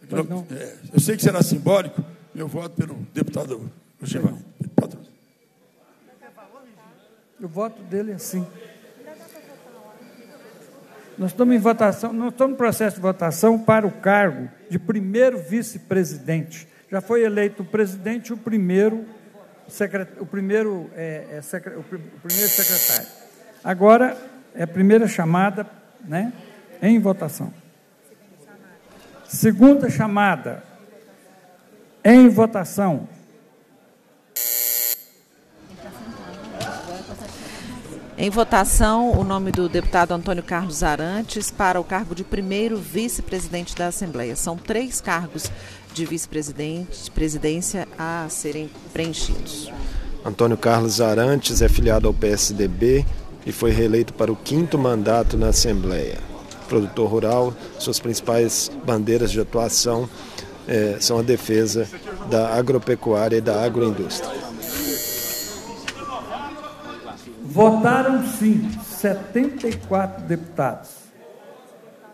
Não, é, eu sei que será simbólico, meu voto pelo deputado Giovanni. O voto dele é sim. Nós estamos em votação, nós estamos no processo de votação para o cargo de primeiro vice-presidente. Já foi eleito o presidente e o primeiro, secret, o primeiro, é, é, o, o primeiro secretário. Agora é a primeira chamada, né, em votação. Segunda chamada em votação. Em votação, o nome do deputado Antônio Carlos Arantes para o cargo de primeiro vice-presidente da Assembleia. São três cargos de vice-presidência a serem preenchidos. Antônio Carlos Arantes é filiado ao PSDB e foi reeleito para o quinto mandato na Assembleia. Produtor rural, suas principais bandeiras de atuação eh, são a defesa da agropecuária e da agroindústria. Votaram sim 74 deputados.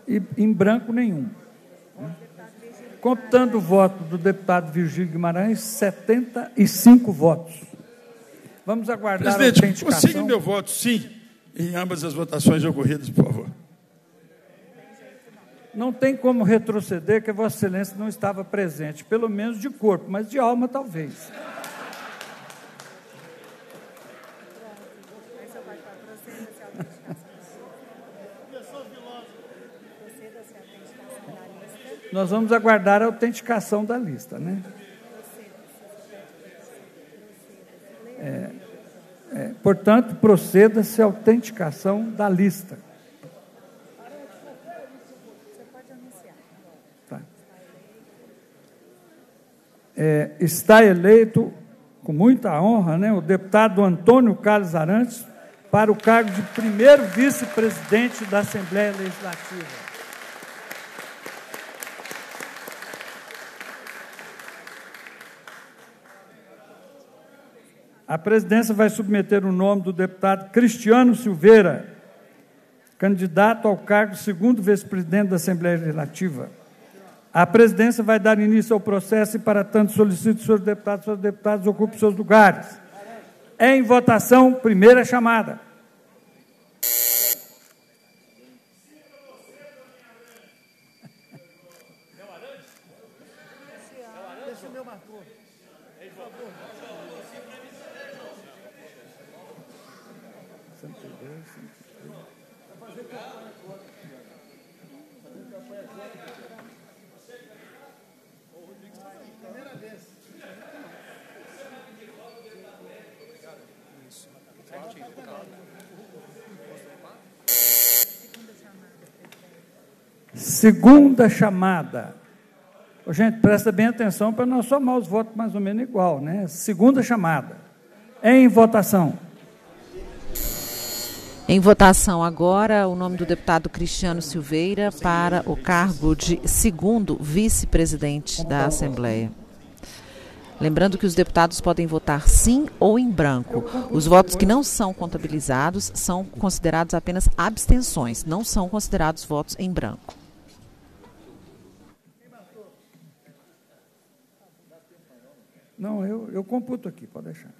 E em branco nenhum. Contando o voto do deputado Virgílio Guimarães, 75 votos. Vamos aguardar Presidente, a autenticação. consigne meu voto sim em ambas as votações ocorridas, por favor. Não tem como retroceder que Vossa Excelência não estava presente, pelo menos de corpo, mas de alma talvez. Nós vamos aguardar a autenticação da lista, né? É, é, portanto, proceda-se a autenticação da lista. É, está eleito, com muita honra, né, o deputado Antônio Carlos Arantes para o cargo de primeiro vice-presidente da Assembleia Legislativa. A presidência vai submeter o nome do deputado Cristiano Silveira, candidato ao cargo de segundo vice-presidente da Assembleia Legislativa. A presidência vai dar início ao processo e, para tanto, solicito que seus deputados seus deputados ocupem seus lugares. Em votação, primeira chamada. Segunda chamada. Gente, presta bem atenção para não somar os votos mais ou menos igual, né? Segunda chamada. Em votação. Em votação agora, o nome do deputado Cristiano Silveira para o cargo de segundo vice-presidente da Assembleia. Lembrando que os deputados podem votar sim ou em branco. Os votos que não são contabilizados são considerados apenas abstenções, não são considerados votos em branco. Não, eu, eu computo aqui, pode deixar.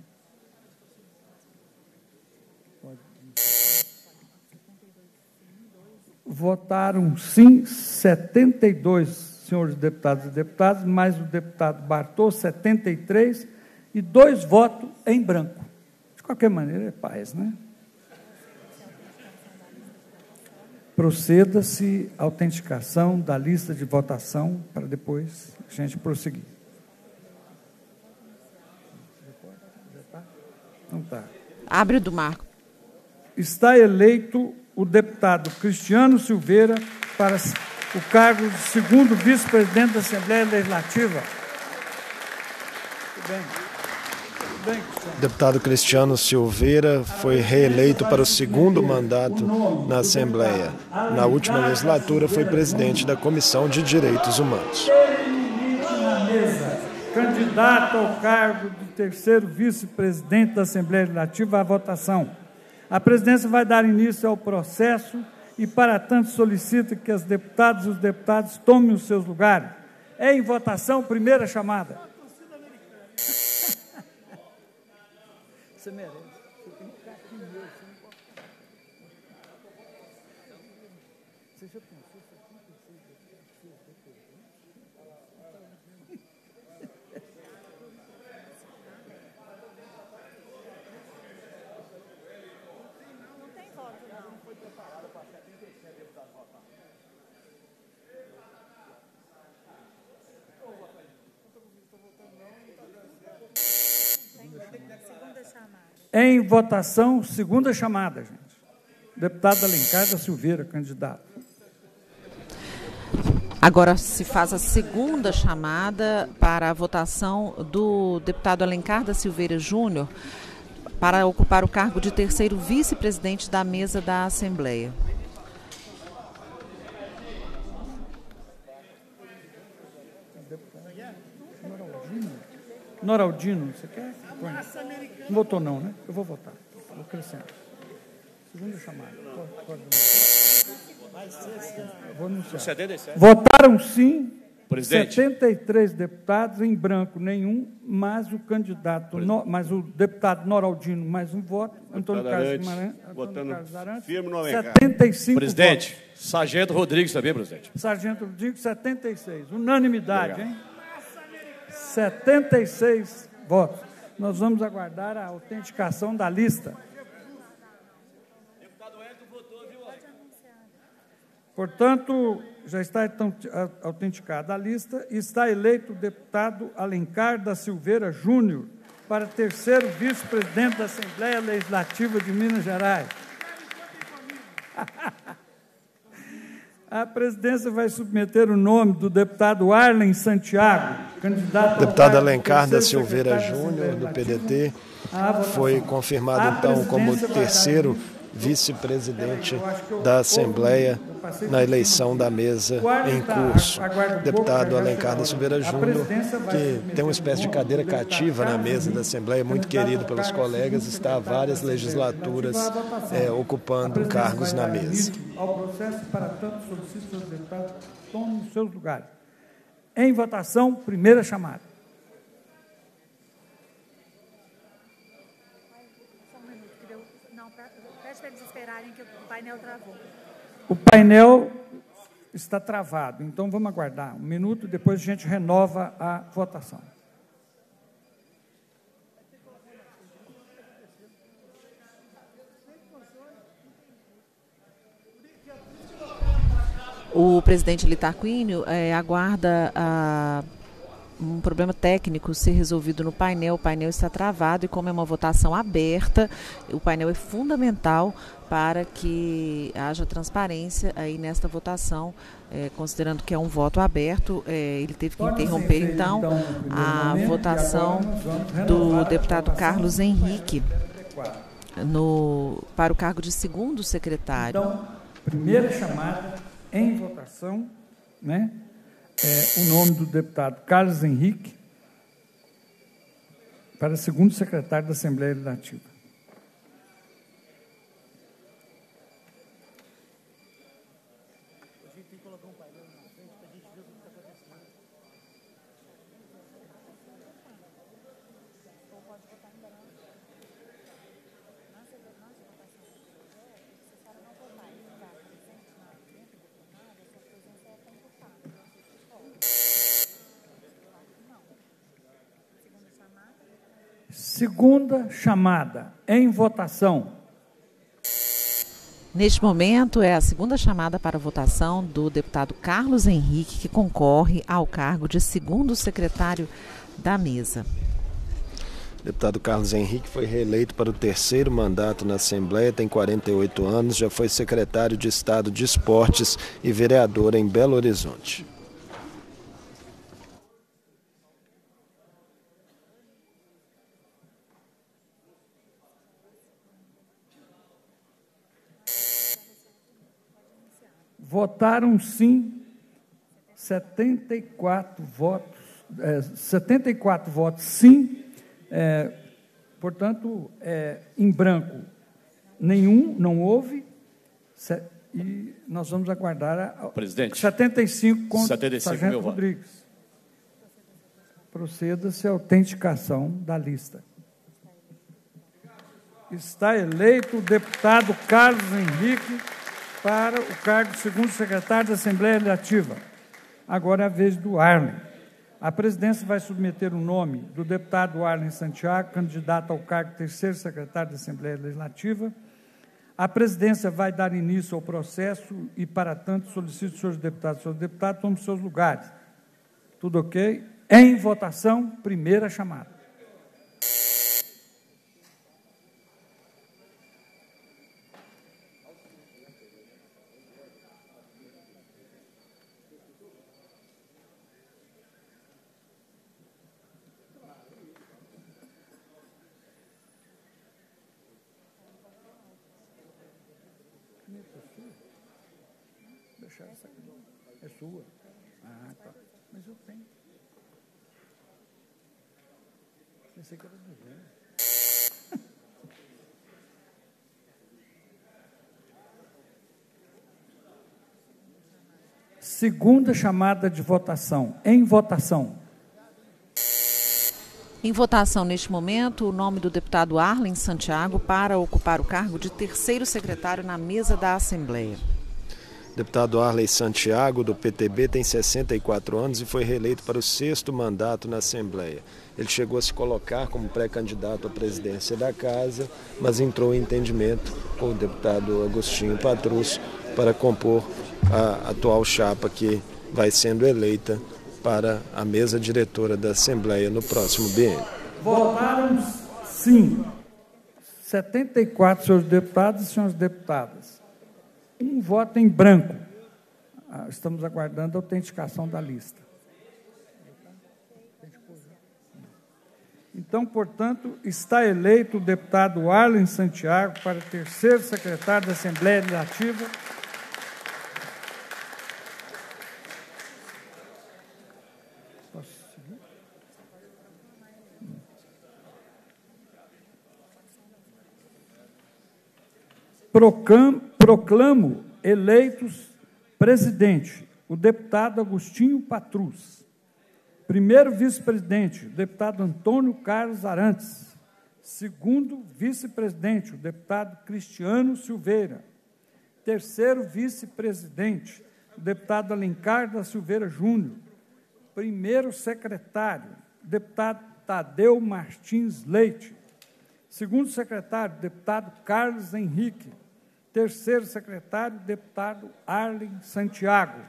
Pode. Votaram sim 72 senhores deputados e deputadas, mais o deputado Bartô, 73, e dois votos em branco. De qualquer maneira, é paz, né? Proceda-se a autenticação da lista de votação para depois a gente prosseguir. Então tá. Abre o do Marco. Está eleito o deputado Cristiano Silveira para o cargo de segundo vice-presidente da Assembleia Legislativa. Tudo bem. Deputado Cristiano Silveira foi reeleito para o segundo mandato na Assembleia. Na última legislatura, foi presidente da Comissão de Direitos Humanos. Candidato ao cargo de terceiro vice-presidente da Assembleia Legislativa à votação. A presidência vai dar início ao processo e, para tanto, solicita que as deputadas e os deputados tomem os seus lugares. É em votação, primeira chamada. Você merece. Você tem que ficar aqui mesmo. Você já pensou? Em votação, segunda chamada, gente. Deputado Alencar da Silveira, candidato. Agora se faz a segunda chamada para a votação do deputado Alencar da Silveira Júnior para ocupar o cargo de terceiro vice-presidente da mesa da Assembleia. Noraldino, você quer? Não votou não, né? Eu vou votar. Vou crescendo. Segunda chamada. Vou anunciar. 77. Votaram sim Presidente. 73 deputados, em branco nenhum, mas o candidato, no, mas o deputado Noraldino, mais um voto, Antônio Carlos Guimarães, Antônio Carlos Arantes, firme no 75 Presidente, votos. Sargento Rodrigues também, presidente. Sargento Rodrigues, 76. Unanimidade, Obrigado. hein? 76 votos. Nós vamos aguardar a autenticação da lista. Portanto, já está então autenticada a lista e está eleito o deputado Alencar da Silveira Júnior para terceiro vice-presidente da Assembleia Legislativa de Minas Gerais. A presidência vai submeter o nome do deputado Arlen Santiago, candidato Deputado Alencar da Silveira Júnior, do PDT, foi confirmado então como terceiro vice-presidente da Assembleia na eleição da mesa em curso. Deputado Alencar da Silveira Júnior, que tem uma espécie de cadeira cativa na mesa da Assembleia, muito querido pelos colegas, está há várias legislaturas é, ocupando cargos na mesa. Ao processo, para tanto, solicito aos deputados tomem seus lugares. Em votação, primeira chamada. O painel está travado, então vamos aguardar um minuto, depois a gente renova a votação. O presidente Litarquínio é, aguarda a, um problema técnico ser resolvido no painel. O painel está travado e, como é uma votação aberta, o painel é fundamental para que haja transparência aí nesta votação, é, considerando que é um voto aberto, é, ele teve que interromper então, então a votação do deputado Carlos Henrique no, para o cargo de segundo secretário. Então, primeira chamada em votação, né? É, o nome do deputado Carlos Henrique para segundo secretário da Assembleia Legislativa. Segunda chamada, em votação. Neste momento é a segunda chamada para votação do deputado Carlos Henrique, que concorre ao cargo de segundo secretário da mesa. O deputado Carlos Henrique foi reeleito para o terceiro mandato na Assembleia, tem 48 anos, já foi secretário de Estado de Esportes e vereador em Belo Horizonte. Votaram sim 74 votos, é, 74 votos sim, é, portanto, é, em branco nenhum, não houve, e nós vamos aguardar a, Presidente, 75 contra 75 Sargento Rodrigues. Proceda-se a autenticação da lista. Está eleito o deputado Carlos Henrique para o cargo de segundo secretário da Assembleia Legislativa. Agora é a vez do Arlen. A presidência vai submeter o nome do deputado Arlen Santiago, candidato ao cargo de terceiro secretário da Assembleia Legislativa. A presidência vai dar início ao processo e, para tanto, solicito, senhores deputados, senhores deputados, tomem seus lugares. Tudo ok? Em votação, primeira chamada. Sua. Ah, tá. Mas eu tenho. Pensei que era do velho. Segunda chamada de votação. Em votação. Em votação neste momento, o nome do deputado Arlen Santiago para ocupar o cargo de terceiro secretário na mesa da Assembleia. Deputado Arley Santiago, do PTB, tem 64 anos e foi reeleito para o sexto mandato na Assembleia. Ele chegou a se colocar como pré-candidato à presidência da Casa, mas entrou em entendimento com o deputado Agostinho Patrus para compor a atual chapa que vai sendo eleita para a mesa diretora da Assembleia no próximo biênio. Votaram sim 74 senhores deputados e senhoras deputadas um voto em branco. Ah, estamos aguardando a autenticação da lista. Então, portanto, está eleito o deputado Arlen Santiago para terceiro secretário da Assembleia Legislativa. Proclamo eleitos presidente o deputado Agostinho Patrus Primeiro vice-presidente, o deputado Antônio Carlos Arantes. Segundo vice-presidente, o deputado Cristiano Silveira. Terceiro vice-presidente, o deputado Alencar da Silveira Júnior. Primeiro secretário, o deputado Tadeu Martins Leite. Segundo secretário, deputado Carlos Henrique. Terceiro secretário, deputado Arlen Santiago.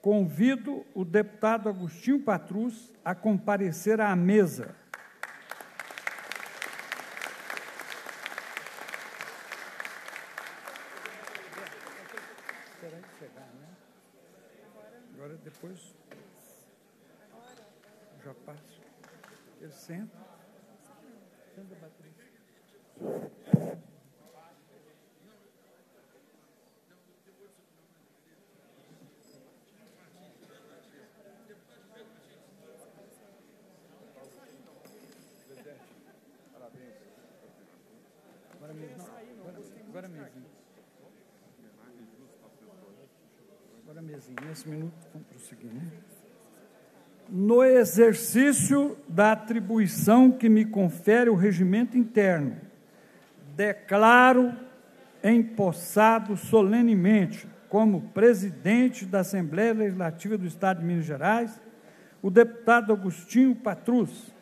Convido o deputado Agostinho Patrus a comparecer à mesa. Agora depois já passo. Ele senta. Senta, Patrícia. Agora mesmo. Agora, agora mesmo. Agora minuto, vamos prosseguir, né? No exercício da atribuição que me confere o regimento interno, declaro empossado solenemente como presidente da Assembleia Legislativa do Estado de Minas Gerais o deputado Agostinho Patrus,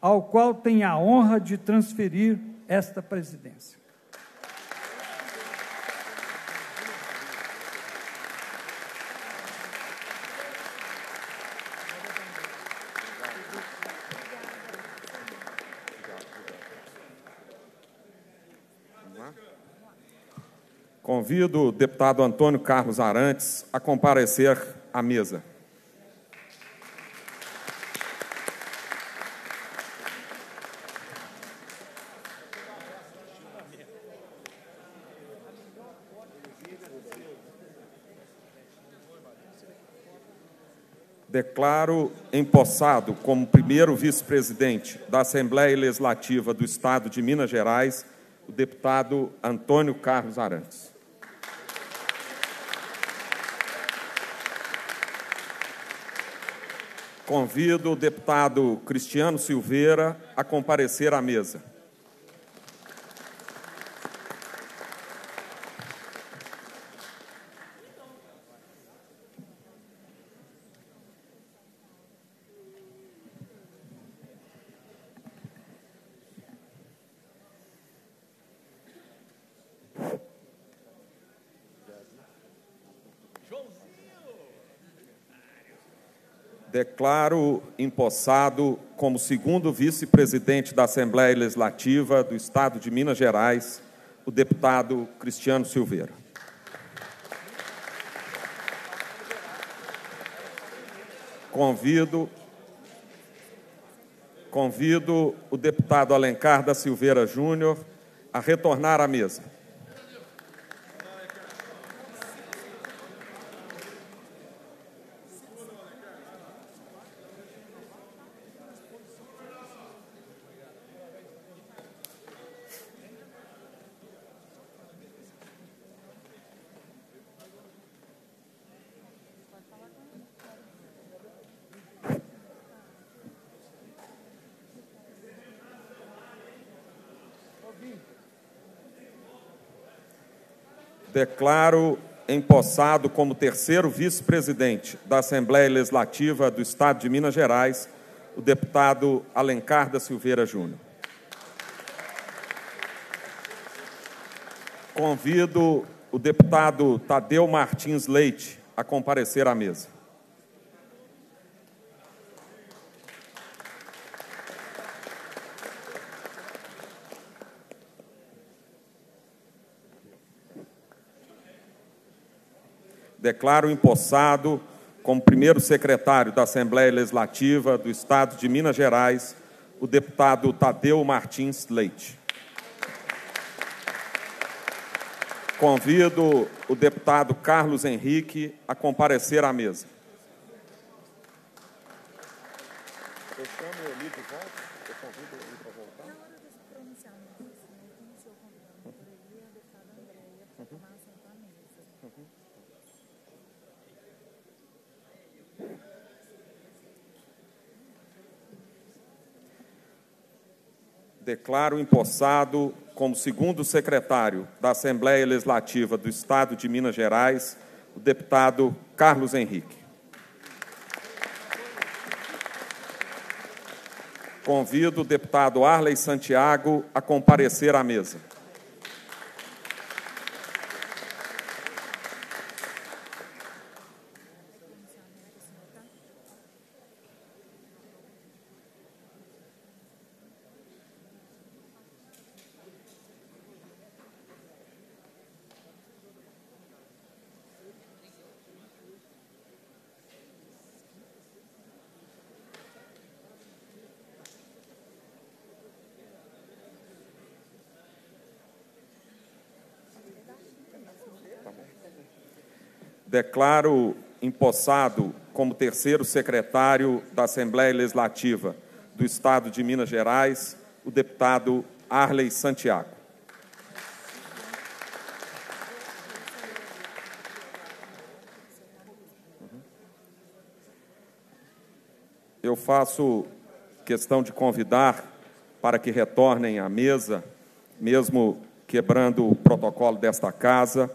ao qual tenho a honra de transferir esta presidência. Convido o deputado Antônio Carlos Arantes a comparecer à mesa. Declaro empossado como primeiro vice-presidente da Assembleia Legislativa do Estado de Minas Gerais o deputado Antônio Carlos Arantes. Convido o deputado Cristiano Silveira a comparecer à mesa. Declaro empossado como segundo vice-presidente da Assembleia Legislativa do Estado de Minas Gerais o deputado Cristiano Silveira. Convido convido o deputado Alencar da Silveira Júnior a retornar à mesa. Declaro empossado como terceiro vice-presidente da Assembleia Legislativa do Estado de Minas Gerais o deputado Alencar da Silveira Júnior. Convido o deputado Tadeu Martins Leite a comparecer à mesa. Declaro empossado como primeiro secretário da Assembleia Legislativa do Estado de Minas Gerais o deputado Tadeu Martins Leite. Convido o deputado Carlos Henrique a comparecer à mesa. Eu chamo ele de volta, eu convido ele para voltar. Uhum. Declaro empossado como segundo secretário da Assembleia Legislativa do Estado de Minas Gerais o deputado Carlos Henrique. Convido o deputado Arley Santiago a comparecer à mesa. Declaro empossado como terceiro secretário da Assembleia Legislativa do Estado de Minas Gerais o deputado Arley Santiago. Eu faço questão de convidar para que retornem à mesa, mesmo quebrando o protocolo desta casa,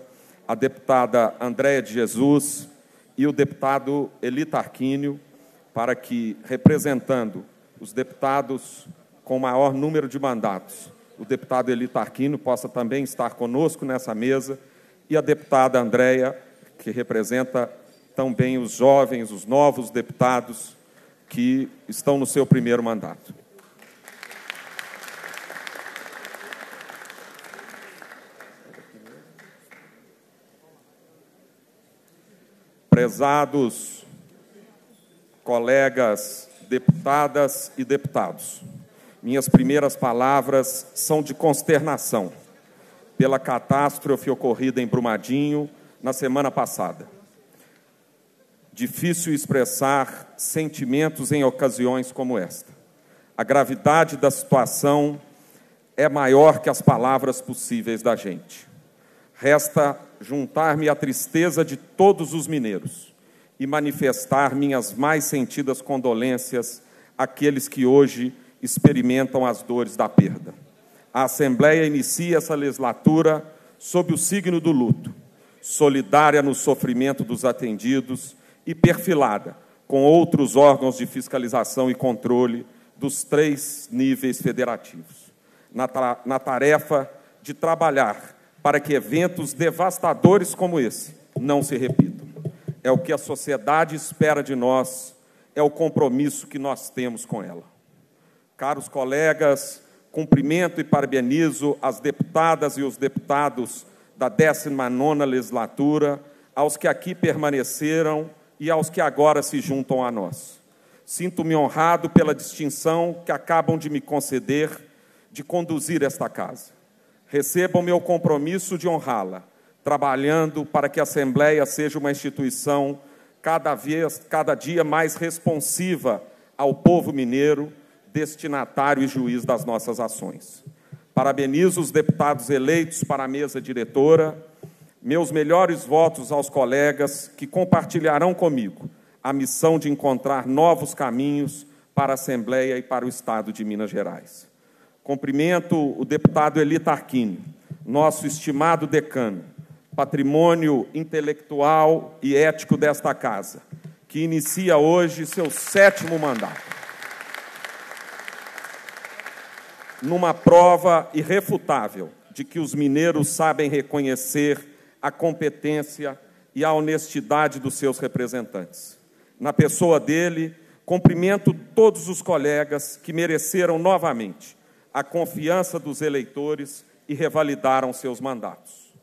a deputada Andréia de Jesus e o deputado Eli Tarquínio, para que, representando os deputados com maior número de mandatos, o deputado Eli Tarquínio possa também estar conosco nessa mesa, e a deputada Andréia, que representa também os jovens, os novos deputados que estão no seu primeiro mandato. Prezados colegas deputadas e deputados, minhas primeiras palavras são de consternação pela catástrofe ocorrida em Brumadinho na semana passada. Difícil expressar sentimentos em ocasiões como esta. A gravidade da situação é maior que as palavras possíveis da gente. Resta juntar-me à tristeza de todos os mineiros e manifestar minhas mais sentidas condolências àqueles que hoje experimentam as dores da perda. A Assembleia inicia essa legislatura sob o signo do luto, solidária no sofrimento dos atendidos e perfilada com outros órgãos de fiscalização e controle dos três níveis federativos, na, na tarefa de trabalhar para que eventos devastadores como esse não se repitam. É o que a sociedade espera de nós, é o compromisso que nós temos com ela. Caros colegas, cumprimento e parabenizo as deputadas e os deputados da 19ª legislatura, aos que aqui permaneceram e aos que agora se juntam a nós. Sinto-me honrado pela distinção que acabam de me conceder de conduzir esta casa recebam meu compromisso de honrá-la, trabalhando para que a Assembleia seja uma instituição cada, vez, cada dia mais responsiva ao povo mineiro, destinatário e juiz das nossas ações. Parabenizo os deputados eleitos para a mesa diretora, meus melhores votos aos colegas que compartilharão comigo a missão de encontrar novos caminhos para a Assembleia e para o Estado de Minas Gerais. Cumprimento o deputado Eli Tarquini, nosso estimado decano, patrimônio intelectual e ético desta casa, que inicia hoje seu sétimo mandato. Numa prova irrefutável de que os mineiros sabem reconhecer a competência e a honestidade dos seus representantes. Na pessoa dele, cumprimento todos os colegas que mereceram novamente a confiança dos eleitores e revalidaram seus mandatos.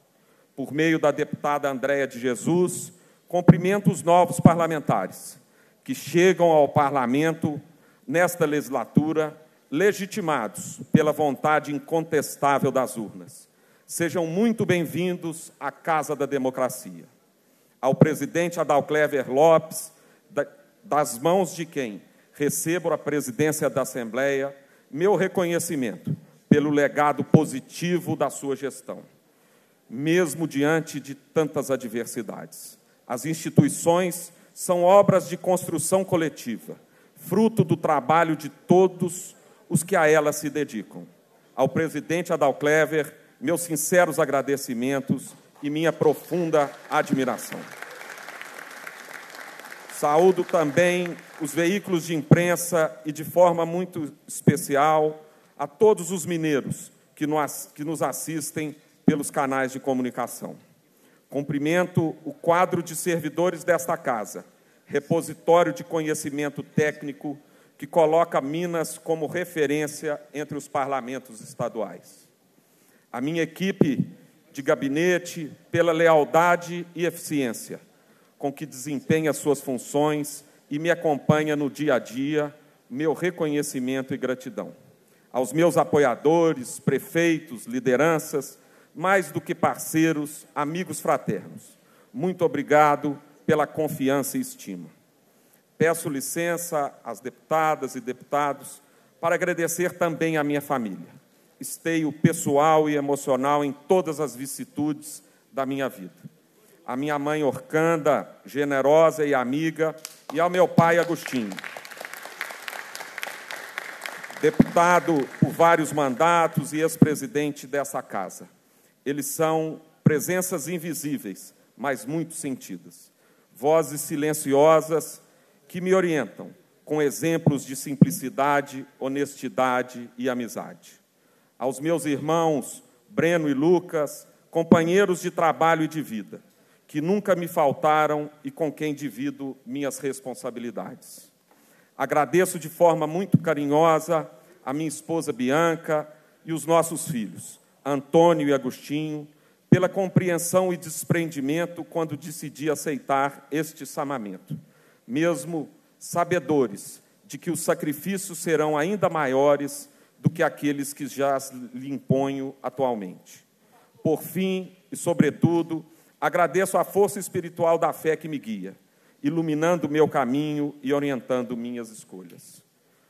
Por meio da deputada Andréia de Jesus, cumprimento os novos parlamentares que chegam ao parlamento nesta legislatura legitimados pela vontade incontestável das urnas. Sejam muito bem-vindos à Casa da Democracia. Ao presidente Adalclever Lopes, das mãos de quem recebo a presidência da Assembleia, meu reconhecimento pelo legado positivo da sua gestão, mesmo diante de tantas adversidades. As instituições são obras de construção coletiva, fruto do trabalho de todos os que a elas se dedicam. ao presidente Adal Clever, meus sinceros agradecimentos e minha profunda admiração. Saúdo também os veículos de imprensa e, de forma muito especial, a todos os mineiros que nos assistem pelos canais de comunicação. Cumprimento o quadro de servidores desta casa, repositório de conhecimento técnico que coloca Minas como referência entre os parlamentos estaduais. A minha equipe de gabinete, pela lealdade e eficiência com que desempenha suas funções e me acompanha no dia a dia, meu reconhecimento e gratidão. Aos meus apoiadores, prefeitos, lideranças, mais do que parceiros, amigos fraternos, muito obrigado pela confiança e estima. Peço licença às deputadas e deputados para agradecer também à minha família, esteio pessoal e emocional em todas as vicissitudes da minha vida. A minha mãe Orcanda, generosa e amiga, e ao meu pai Agostinho. Deputado por vários mandatos e ex-presidente dessa casa. Eles são presenças invisíveis, mas muito sentidas. Vozes silenciosas que me orientam com exemplos de simplicidade, honestidade e amizade aos meus irmãos Breno e Lucas, companheiros de trabalho e de vida, que nunca me faltaram e com quem divido minhas responsabilidades. Agradeço de forma muito carinhosa a minha esposa Bianca e os nossos filhos, Antônio e Agostinho, pela compreensão e desprendimento quando decidi aceitar este chamamento, mesmo sabedores de que os sacrifícios serão ainda maiores do que aqueles que já lhe imponho atualmente. Por fim, e sobretudo, agradeço a força espiritual da fé que me guia, iluminando meu caminho e orientando minhas escolhas.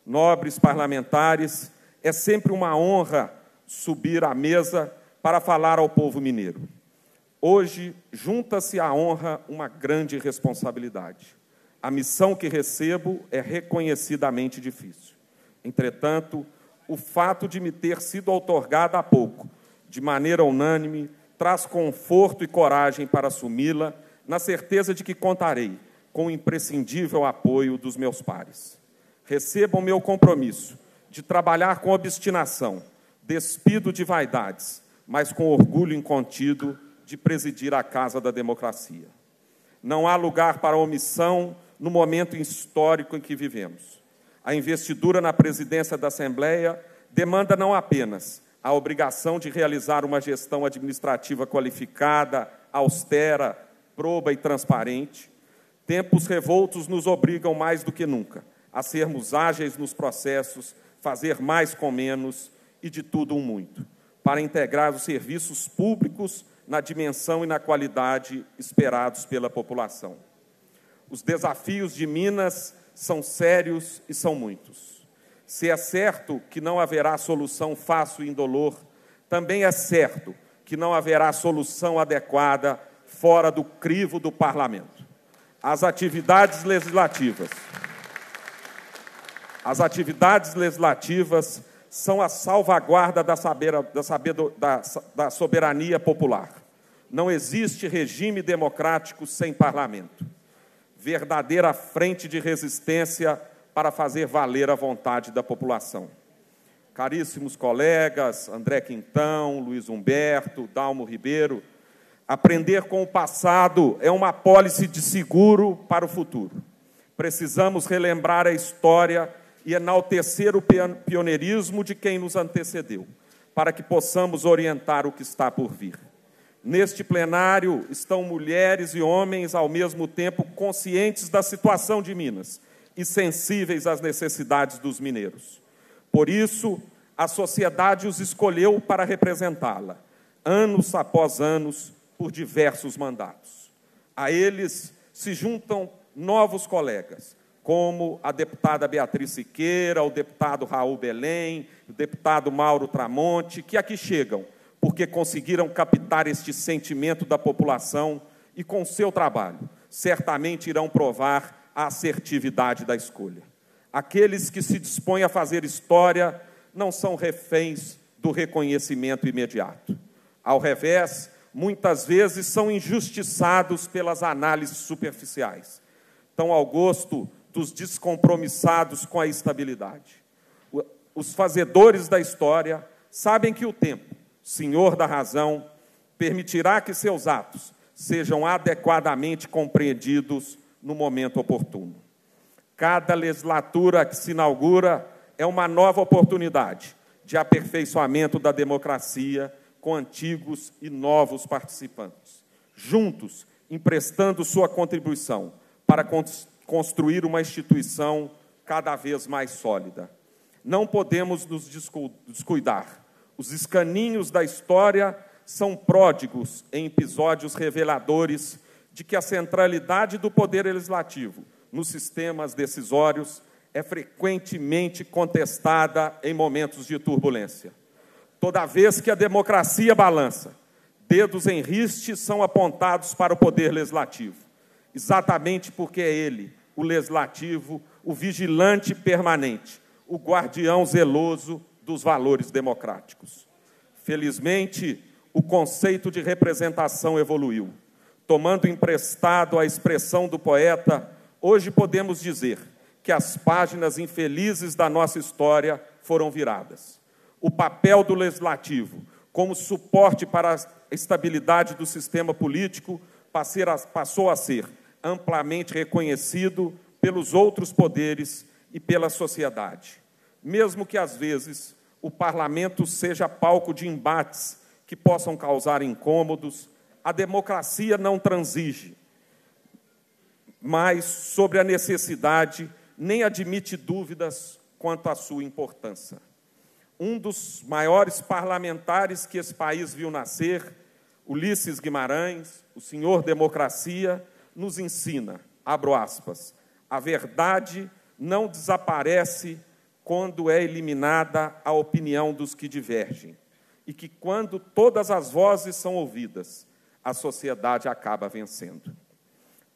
Nobres parlamentares, é sempre uma honra subir à mesa para falar ao povo mineiro. Hoje, junta-se à honra uma grande responsabilidade. A missão que recebo é reconhecidamente difícil. Entretanto, o fato de me ter sido outorgada há pouco, de maneira unânime, traz conforto e coragem para assumi-la, na certeza de que contarei com o imprescindível apoio dos meus pares. Recebam meu compromisso de trabalhar com obstinação, despido de vaidades, mas com orgulho incontido de presidir a Casa da Democracia. Não há lugar para omissão no momento histórico em que vivemos. A investidura na presidência da Assembleia demanda não apenas a obrigação de realizar uma gestão administrativa qualificada, austera, proba e transparente. Tempos revoltos nos obrigam mais do que nunca a sermos ágeis nos processos, fazer mais com menos e de tudo um muito, para integrar os serviços públicos na dimensão e na qualidade esperados pela população. Os desafios de Minas são sérios e são muitos. Se é certo que não haverá solução fácil e indolor, também é certo que não haverá solução adequada fora do crivo do parlamento. As atividades legislativas. As atividades legislativas são a salvaguarda da, saber, da, da, da soberania popular. Não existe regime democrático sem parlamento verdadeira frente de resistência para fazer valer a vontade da população. Caríssimos colegas, André Quintão, Luiz Humberto, Dalmo Ribeiro, aprender com o passado é uma apólice de seguro para o futuro. Precisamos relembrar a história e enaltecer o pioneirismo de quem nos antecedeu, para que possamos orientar o que está por vir. Neste plenário estão mulheres e homens ao mesmo tempo conscientes da situação de Minas e sensíveis às necessidades dos mineiros. Por isso, a sociedade os escolheu para representá-la, anos após anos, por diversos mandatos. A eles se juntam novos colegas, como a deputada Beatriz Siqueira, o deputado Raul Belém, o deputado Mauro Tramonte, que aqui chegam porque conseguiram captar este sentimento da população e, com seu trabalho, certamente irão provar a assertividade da escolha. Aqueles que se dispõem a fazer história não são reféns do reconhecimento imediato. Ao revés, muitas vezes são injustiçados pelas análises superficiais. Estão ao gosto dos descompromissados com a estabilidade. Os fazedores da história sabem que o tempo, senhor da razão, permitirá que seus atos sejam adequadamente compreendidos no momento oportuno. Cada legislatura que se inaugura é uma nova oportunidade de aperfeiçoamento da democracia com antigos e novos participantes, juntos emprestando sua contribuição para construir uma instituição cada vez mais sólida. Não podemos nos descuidar. Os escaninhos da história são pródigos em episódios reveladores de que a centralidade do poder legislativo nos sistemas decisórios é frequentemente contestada em momentos de turbulência. Toda vez que a democracia balança, dedos em riste são apontados para o poder legislativo, exatamente porque é ele, o legislativo, o vigilante permanente, o guardião zeloso dos valores democráticos. Felizmente, o conceito de representação evoluiu. Tomando emprestado a expressão do poeta, hoje podemos dizer que as páginas infelizes da nossa história foram viradas. O papel do legislativo, como suporte para a estabilidade do sistema político, passou a ser amplamente reconhecido pelos outros poderes e pela sociedade. Mesmo que, às vezes, o parlamento seja palco de embates que possam causar incômodos, a democracia não transige mais sobre a necessidade nem admite dúvidas quanto à sua importância. Um dos maiores parlamentares que esse país viu nascer, Ulisses Guimarães, o senhor democracia, nos ensina, abro aspas, a verdade não desaparece quando é eliminada a opinião dos que divergem, e que quando todas as vozes são ouvidas, a sociedade acaba vencendo.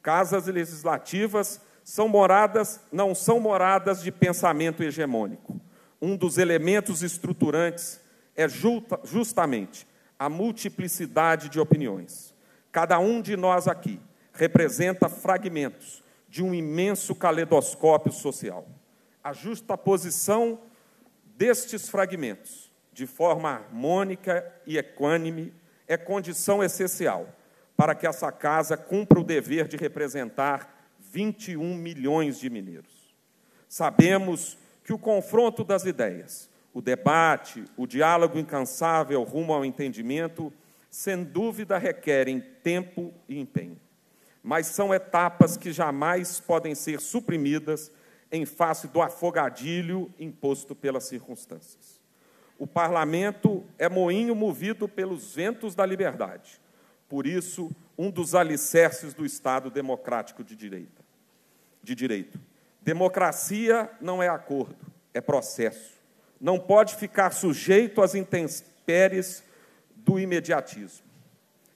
Casas legislativas são moradas, não são moradas de pensamento hegemônico. Um dos elementos estruturantes é justamente a multiplicidade de opiniões. Cada um de nós aqui representa fragmentos de um imenso caleidoscópio social. A justa posição destes fragmentos, de forma harmônica e equânime, é condição essencial para que essa casa cumpra o dever de representar 21 milhões de mineiros. Sabemos que o confronto das ideias, o debate, o diálogo incansável rumo ao entendimento, sem dúvida requerem tempo e empenho. Mas são etapas que jamais podem ser suprimidas em face do afogadilho imposto pelas circunstâncias. O parlamento é moinho movido pelos ventos da liberdade. Por isso, um dos alicerces do Estado democrático de direito. De direito. Democracia não é acordo, é processo. Não pode ficar sujeito às intempéries do imediatismo.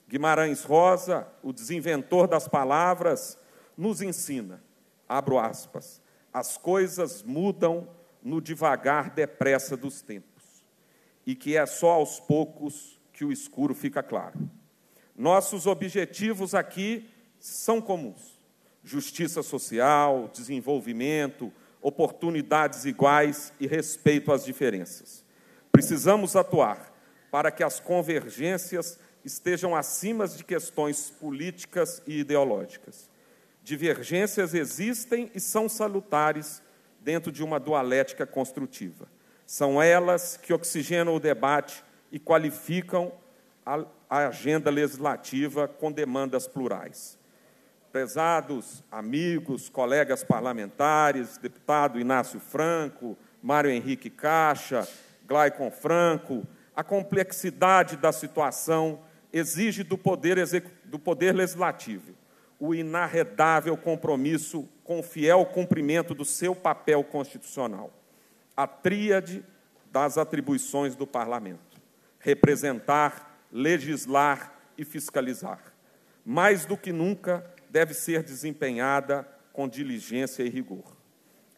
Guimarães Rosa, o desinventor das palavras, nos ensina, abro aspas, as coisas mudam no devagar depressa dos tempos, e que é só aos poucos que o escuro fica claro. Nossos objetivos aqui são comuns: justiça social, desenvolvimento, oportunidades iguais e respeito às diferenças. Precisamos atuar para que as convergências estejam acima de questões políticas e ideológicas. Divergências existem e são salutares dentro de uma dualética construtiva. São elas que oxigenam o debate e qualificam a, a agenda legislativa com demandas plurais. Prezados amigos, colegas parlamentares, deputado Inácio Franco, Mário Henrique Caixa, Glaicon Franco, a complexidade da situação exige do poder, do poder legislativo o inarredável compromisso com o fiel cumprimento do seu papel constitucional. A tríade das atribuições do parlamento: representar, legislar e fiscalizar. Mais do que nunca, deve ser desempenhada com diligência e rigor.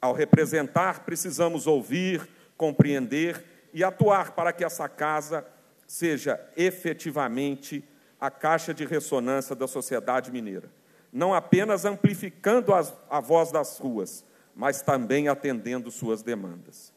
Ao representar, precisamos ouvir, compreender e atuar para que essa casa seja efetivamente a caixa de ressonância da sociedade mineira, não apenas amplificando a voz das ruas, mas também atendendo suas demandas.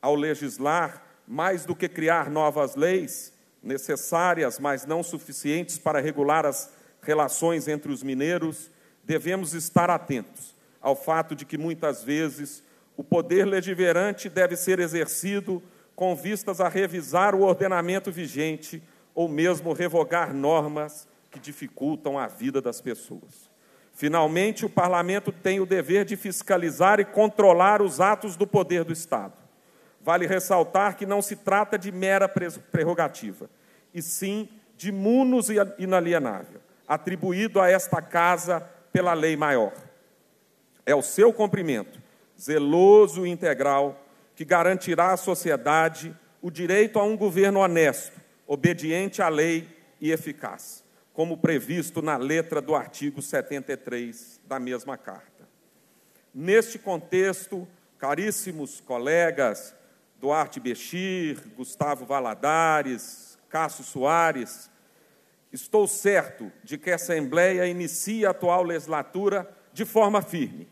Ao legislar, mais do que criar novas leis, necessárias, mas não suficientes para regular as relações entre os mineiros, devemos estar atentos ao fato de que muitas vezes o poder legiverante deve ser exercido com vistas a revisar o ordenamento vigente ou mesmo revogar normas que dificultam a vida das pessoas. Finalmente, o parlamento tem o dever de fiscalizar e controlar os atos do poder do Estado. Vale ressaltar que não se trata de mera prerrogativa, e sim de munus inalienável, atribuído a esta casa pela lei maior. É o seu cumprimento, zeloso e integral, que garantirá à sociedade o direito a um governo honesto, obediente à lei e eficaz, como previsto na letra do artigo 73 da mesma carta. Neste contexto, caríssimos colegas Duarte Bechir, Gustavo Valadares, Cássio Soares, estou certo de que a Assembleia inicia a atual legislatura de forma firme,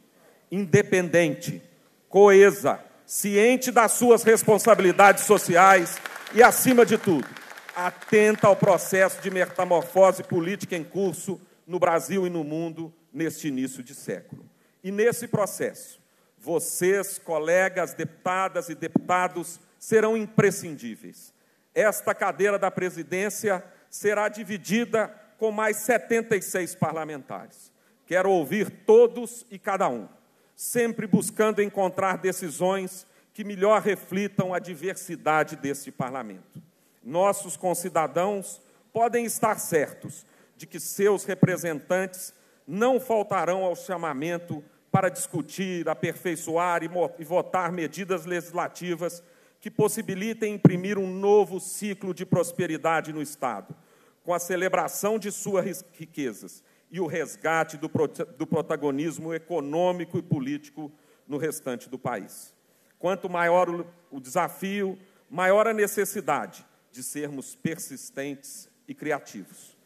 independente, coesa, ciente das suas responsabilidades sociais e, acima de tudo, atenta ao processo de metamorfose política em curso no Brasil e no mundo neste início de século. E nesse processo, vocês, colegas, deputadas e deputados, serão imprescindíveis. Esta cadeira da presidência será dividida com mais 76 parlamentares. Quero ouvir todos e cada um sempre buscando encontrar decisões que melhor reflitam a diversidade deste parlamento. Nossos concidadãos podem estar certos de que seus representantes não faltarão ao chamamento para discutir, aperfeiçoar e votar medidas legislativas que possibilitem imprimir um novo ciclo de prosperidade no Estado, com a celebração de suas riquezas e o resgate do, do protagonismo econômico e político no restante do país. Quanto maior o, o desafio, maior a necessidade de sermos persistentes e criativos.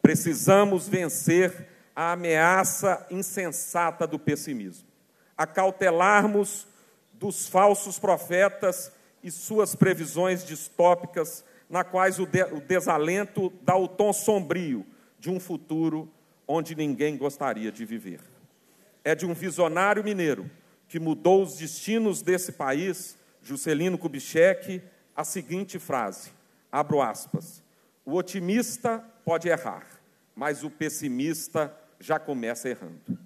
Precisamos vencer a ameaça insensata do pessimismo, acautelarmos dos falsos profetas e suas previsões distópicas, na quais o, de, o desalento dá o tom sombrio de um futuro onde ninguém gostaria de viver. É de um visionário mineiro que mudou os destinos desse país, Juscelino Kubitschek, a seguinte frase: abro aspas. O otimista pode errar, mas o pessimista já começa errando.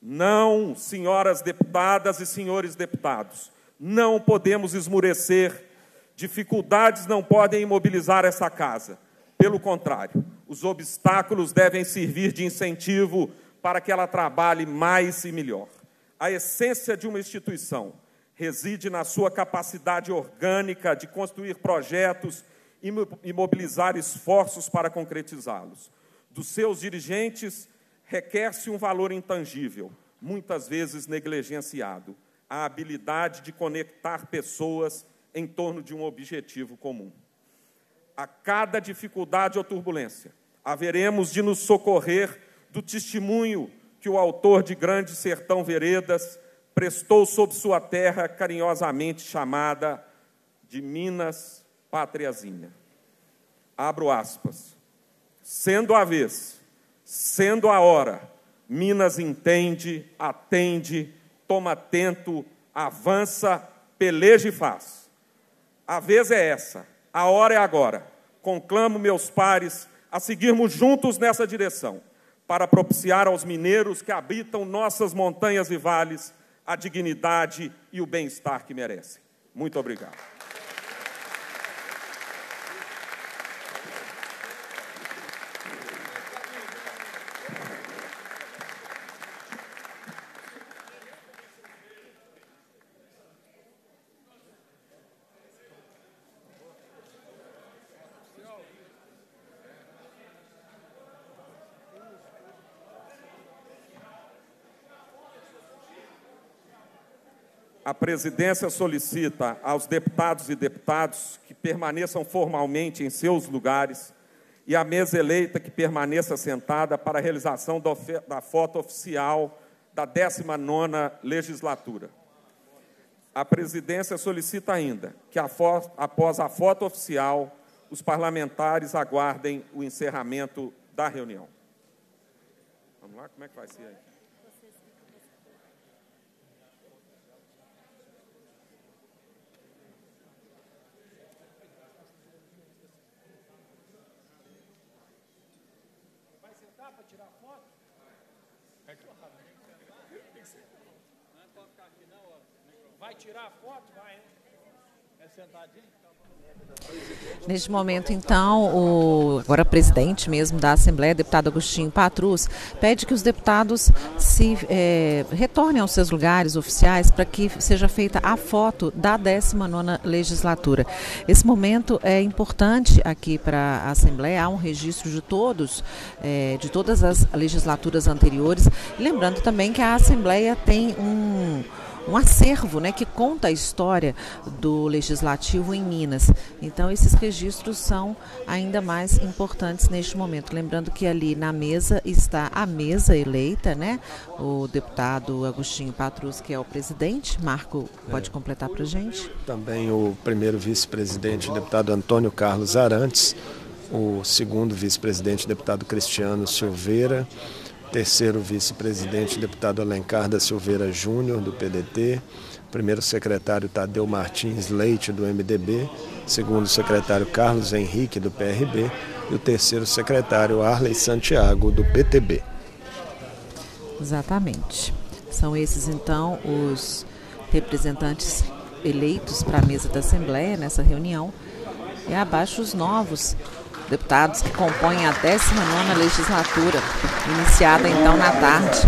Não, senhoras deputadas e senhores deputados, não podemos esmurecer. Dificuldades não podem imobilizar essa casa. Pelo contrário, os obstáculos devem servir de incentivo para que ela trabalhe mais e melhor. A essência de uma instituição reside na sua capacidade orgânica de construir projetos e mobilizar esforços para concretizá-los. Dos seus dirigentes, requer-se um valor intangível, muitas vezes negligenciado, a habilidade de conectar pessoas em torno de um objetivo comum. A cada dificuldade ou turbulência, haveremos de nos socorrer do testemunho que o autor de Grande Sertão Veredas prestou sobre sua terra carinhosamente chamada de Minas Pátriazinha. Abro aspas. Sendo a vez, sendo a hora, Minas entende, atende, toma atento, avança, peleja e faz. A vez é essa, a hora é agora. Conclamo meus pares a seguirmos juntos nessa direção, para propiciar aos mineiros que habitam nossas montanhas e vales a dignidade e o bem-estar que merecem. Muito obrigado. Presidência solicita aos deputados e deputados que permaneçam formalmente em seus lugares e a mesa eleita que permaneça sentada para a realização da foto oficial da 19ª legislatura. A presidência solicita ainda que, após a foto oficial, os parlamentares aguardem o encerramento da reunião. Vamos lá, como é que vai ser aí? Vai tirar a foto? Vai? É sentadinho? Neste momento, então, o agora presidente mesmo da Assembleia, deputado Agostinho Patrus, pede que os deputados se é, retornem aos seus lugares oficiais para que seja feita a foto da 19ª legislatura. Esse momento é importante aqui para a Assembleia, há um registro de todos, é, de todas as legislaturas anteriores. Lembrando também que a Assembleia tem um um acervo né, que conta a história do legislativo em Minas. Então, esses registros são ainda mais importantes neste momento. Lembrando que ali na mesa está a mesa eleita, né? O deputado Agostinho Patrus, que é o presidente. Marco, pode é. completar para a gente? Também o primeiro vice-presidente, deputado Antônio Carlos Arantes. O segundo vice-presidente, deputado Cristiano Silveira terceiro vice-presidente, deputado Alencar da Silveira Júnior, do PDT, primeiro secretário Tadeu Martins Leite, do MDB, segundo secretário Carlos Henrique, do PRB, e o terceiro secretário Arley Santiago, do PTB. Exatamente. São esses, então, os representantes eleitos para a mesa da Assembleia nessa reunião. E abaixo os novos deputados que compõem a 19ª legislatura, iniciada então na tarde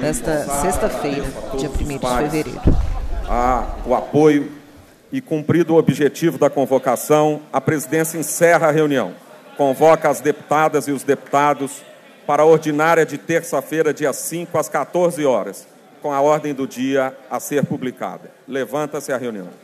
desta sexta-feira, dia 1 de fevereiro. A, o apoio e cumprido o objetivo da convocação, a presidência encerra a reunião. Convoca as deputadas e os deputados para a ordinária de terça-feira, dia 5, às 14 horas, com a ordem do dia a ser publicada. Levanta-se a reunião.